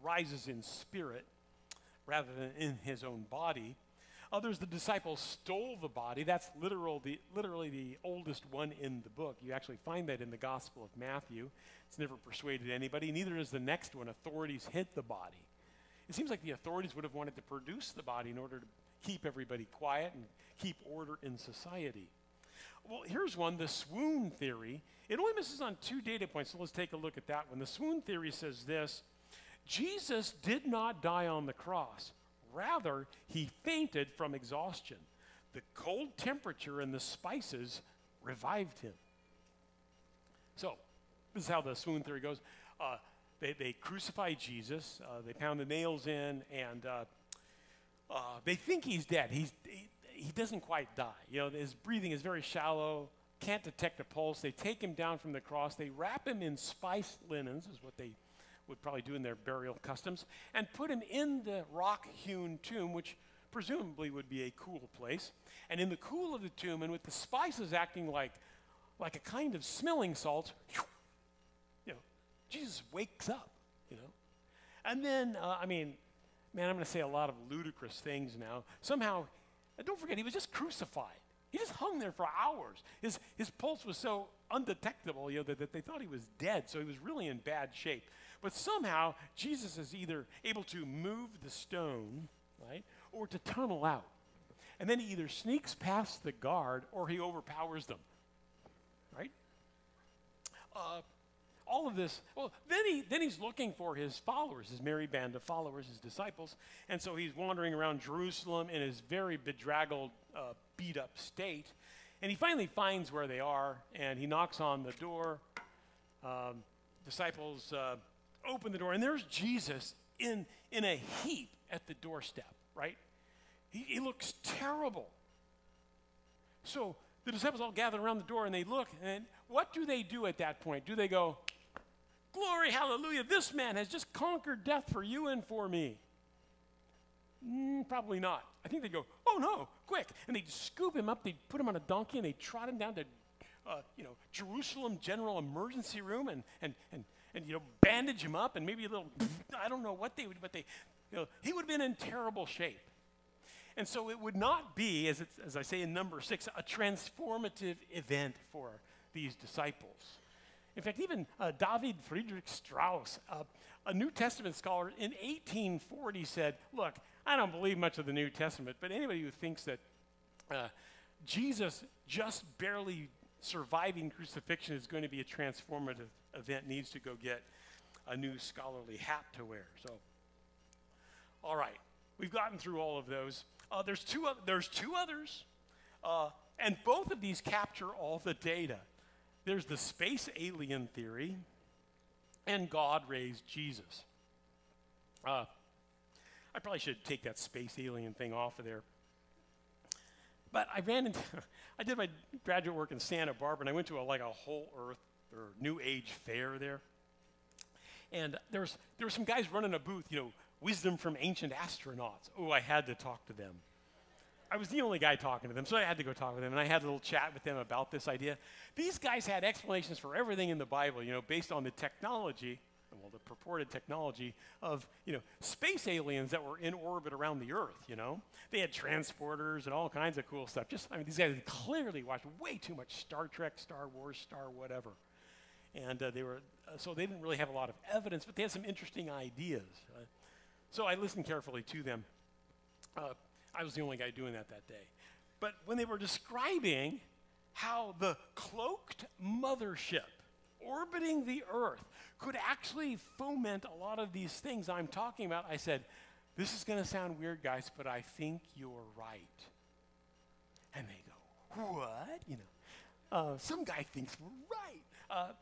rises in spirit rather than in his own body. Others, the disciples stole the body. That's literal, the, literally the oldest one in the book. You actually find that in the Gospel of Matthew. It's never persuaded anybody. Neither is the next one. Authorities hid the body. It seems like the authorities would have wanted to produce the body in order to keep everybody quiet and keep order in society. Well, here's one the swoon theory. It only misses on two data points, so let's take a look at that one. The swoon theory says this Jesus did not die on the cross. Rather, he fainted from exhaustion. The cold temperature and the spices revived him. So, this is how the swoon theory goes. Uh, they, they crucify Jesus, uh, they pound the nails in, and uh, uh, they think he's dead. He's, he, he doesn't quite die. You know, his breathing is very shallow, can't detect a pulse. They take him down from the cross, they wrap him in spiced linens, is what they would probably do in their burial customs, and put him in the rock hewn tomb, which presumably would be a cool place. And in the cool of the tomb, and with the spices acting like, like a kind of smelling salt, know, Jesus wakes up, you know. And then, uh, I mean, man, I'm going to say a lot of ludicrous things now. Somehow, don't forget, he was just crucified. He just hung there for hours. His, his pulse was so undetectable, you know, that, that they thought he was dead, so he was really in bad shape. But somehow, Jesus is either able to move the stone, right, or to tunnel out. And then he either sneaks past the guard or he overpowers them, right? Uh, all of this, well, then, he, then he's looking for his followers, his merry band of followers, his disciples. And so he's wandering around Jerusalem in his very bedraggled, uh, beat up state. And he finally finds where they are and he knocks on the door. Um, disciples uh, open the door, and there's Jesus in, in a heap at the doorstep, right? He, he looks terrible. So the disciples all gather around the door and they look, and what do they do at that point? Do they go, Glory, hallelujah, this man has just conquered death for you and for me? Mm, probably not. I think they go, oh no, quick. And they'd scoop him up, they'd put him on a donkey, and they'd trot him down to, uh, you know, Jerusalem General Emergency Room and, and, and, and, you know, bandage him up and maybe a little, <laughs> I don't know what they would, but they, you know, he would have been in terrible shape. And so it would not be, as, as I say in number six, a transformative event for these disciples. In fact, even uh, David Friedrich Strauss, uh, a New Testament scholar in 1840, said, Look, I don't believe much of the New Testament, but anybody who thinks that uh, Jesus just barely surviving crucifixion is going to be a transformative event needs to go get a new scholarly hat to wear. So, all right, we've gotten through all of those. Uh, there's, two, there's two others, uh, and both of these capture all the data. There's the space alien theory, and God raised Jesus. Uh, I probably should take that space alien thing off of there. But I ran into, <laughs> I did my graduate work in Santa Barbara, and I went to a, like a whole Earth or New Age fair there. And there was, there were some guys running a booth, you know, wisdom from ancient astronauts. Oh, I had to talk to them. I was the only guy talking to them, so I had to go talk with them, and I had a little chat with them about this idea. These guys had explanations for everything in the Bible, you know, based on the technology, well, the purported technology of, you know, space aliens that were in orbit around the Earth, you know. They had transporters and all kinds of cool stuff. Just, I mean, these guys clearly watched way too much Star Trek, Star Wars, Star whatever. And uh, they were, uh, so they didn't really have a lot of evidence, but they had some interesting ideas. Uh, so I listened carefully to them. Uh, I was the only guy doing that that day. But when they were describing how the cloaked mothership orbiting the Earth could actually foment a lot of these things I'm talking about, I said, This is going to sound weird, guys, but I think you're right. And they go, What? You know, uh, some guy thinks we're right. Uh,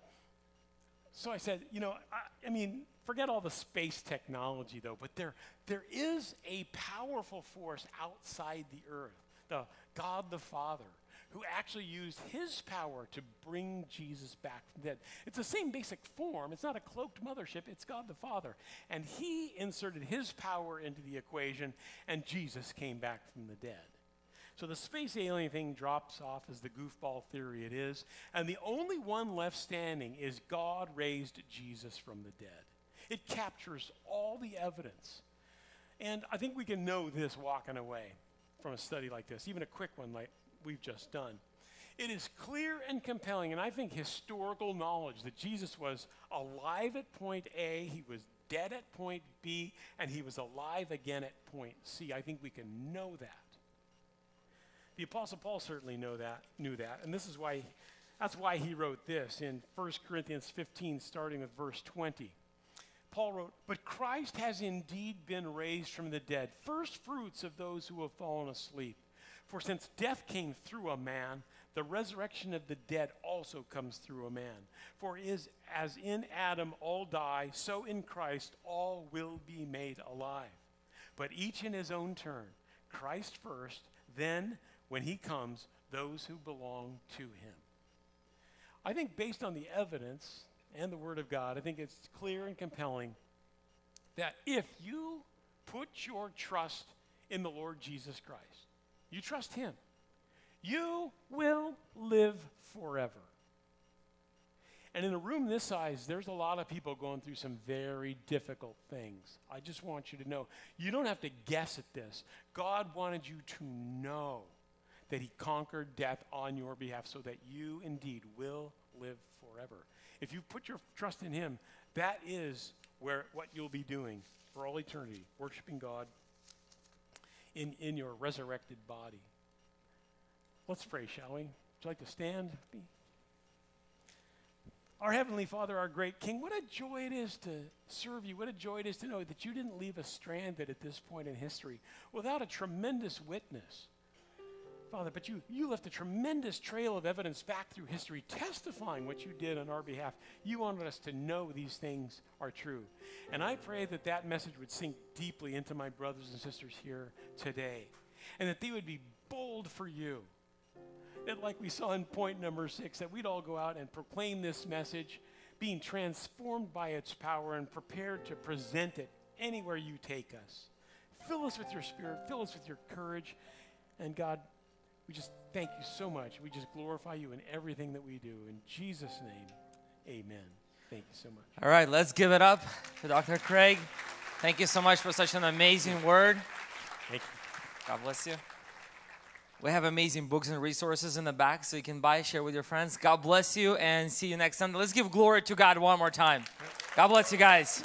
so I said, You know, I, I mean, forget all the space technology, though, but there, there is a powerful force outside the earth, the God the Father, who actually used his power to bring Jesus back from the dead. It's the same basic form. It's not a cloaked mothership, it's God the Father. And he inserted his power into the equation, and Jesus came back from the dead. So the space alien thing drops off as the goofball theory it is, and the only one left standing is God raised Jesus from the dead. It captures all the evidence. And I think we can know this walking away from a study like this, even a quick one like we've just done. It is clear and compelling, and I think historical knowledge that Jesus was alive at point A, he was dead at point B, and he was alive again at point C. I think we can know that. The Apostle Paul certainly know that, knew that, and this is why, that's why he wrote this in 1 Corinthians 15, starting with verse 20. Paul wrote, But Christ has indeed been raised from the dead, first fruits of those who have fallen asleep. For since death came through a man, the resurrection of the dead also comes through a man. For is as in Adam all die, so in Christ all will be made alive. But each in his own turn. Christ first, then when he comes, those who belong to him. I think based on the evidence and the Word of God, I think it's clear and compelling that if you put your trust in the Lord Jesus Christ, you trust Him, you will live forever. And in a room this size, there's a lot of people going through some very difficult things. I just want you to know you don't have to guess at this. God wanted you to know that He conquered death on your behalf so that you indeed will live forever. If you put your trust in Him, that is where what you'll be doing for all eternity, worshiping God in, in your resurrected body. Let's pray, shall we? Would you like to stand? Our Heavenly Father, our great King, what a joy it is to serve you. What a joy it is to know that you didn't leave us stranded at this point in history without a tremendous witness Father, but you, you left a tremendous trail of evidence back through history testifying what you did on our behalf. You wanted us to know these things are true. And I pray that that message would sink deeply into my brothers and sisters here today and that they would be bold for you. That, like we saw in point number six, that we'd all go out and proclaim this message, being transformed by its power and prepared to present it anywhere you take us. Fill us with your spirit, fill us with your courage. And God, we just thank you so much. We just glorify you in everything that we do. In Jesus' name, amen. Thank you so much. All right, let's give it up to Dr. Craig. Thank you so much for such an amazing word. Thank you. God bless you. We have amazing books and resources in the back so you can buy, share with your friends. God bless you and see you next Sunday. Let's give glory to God one more time. God bless you guys.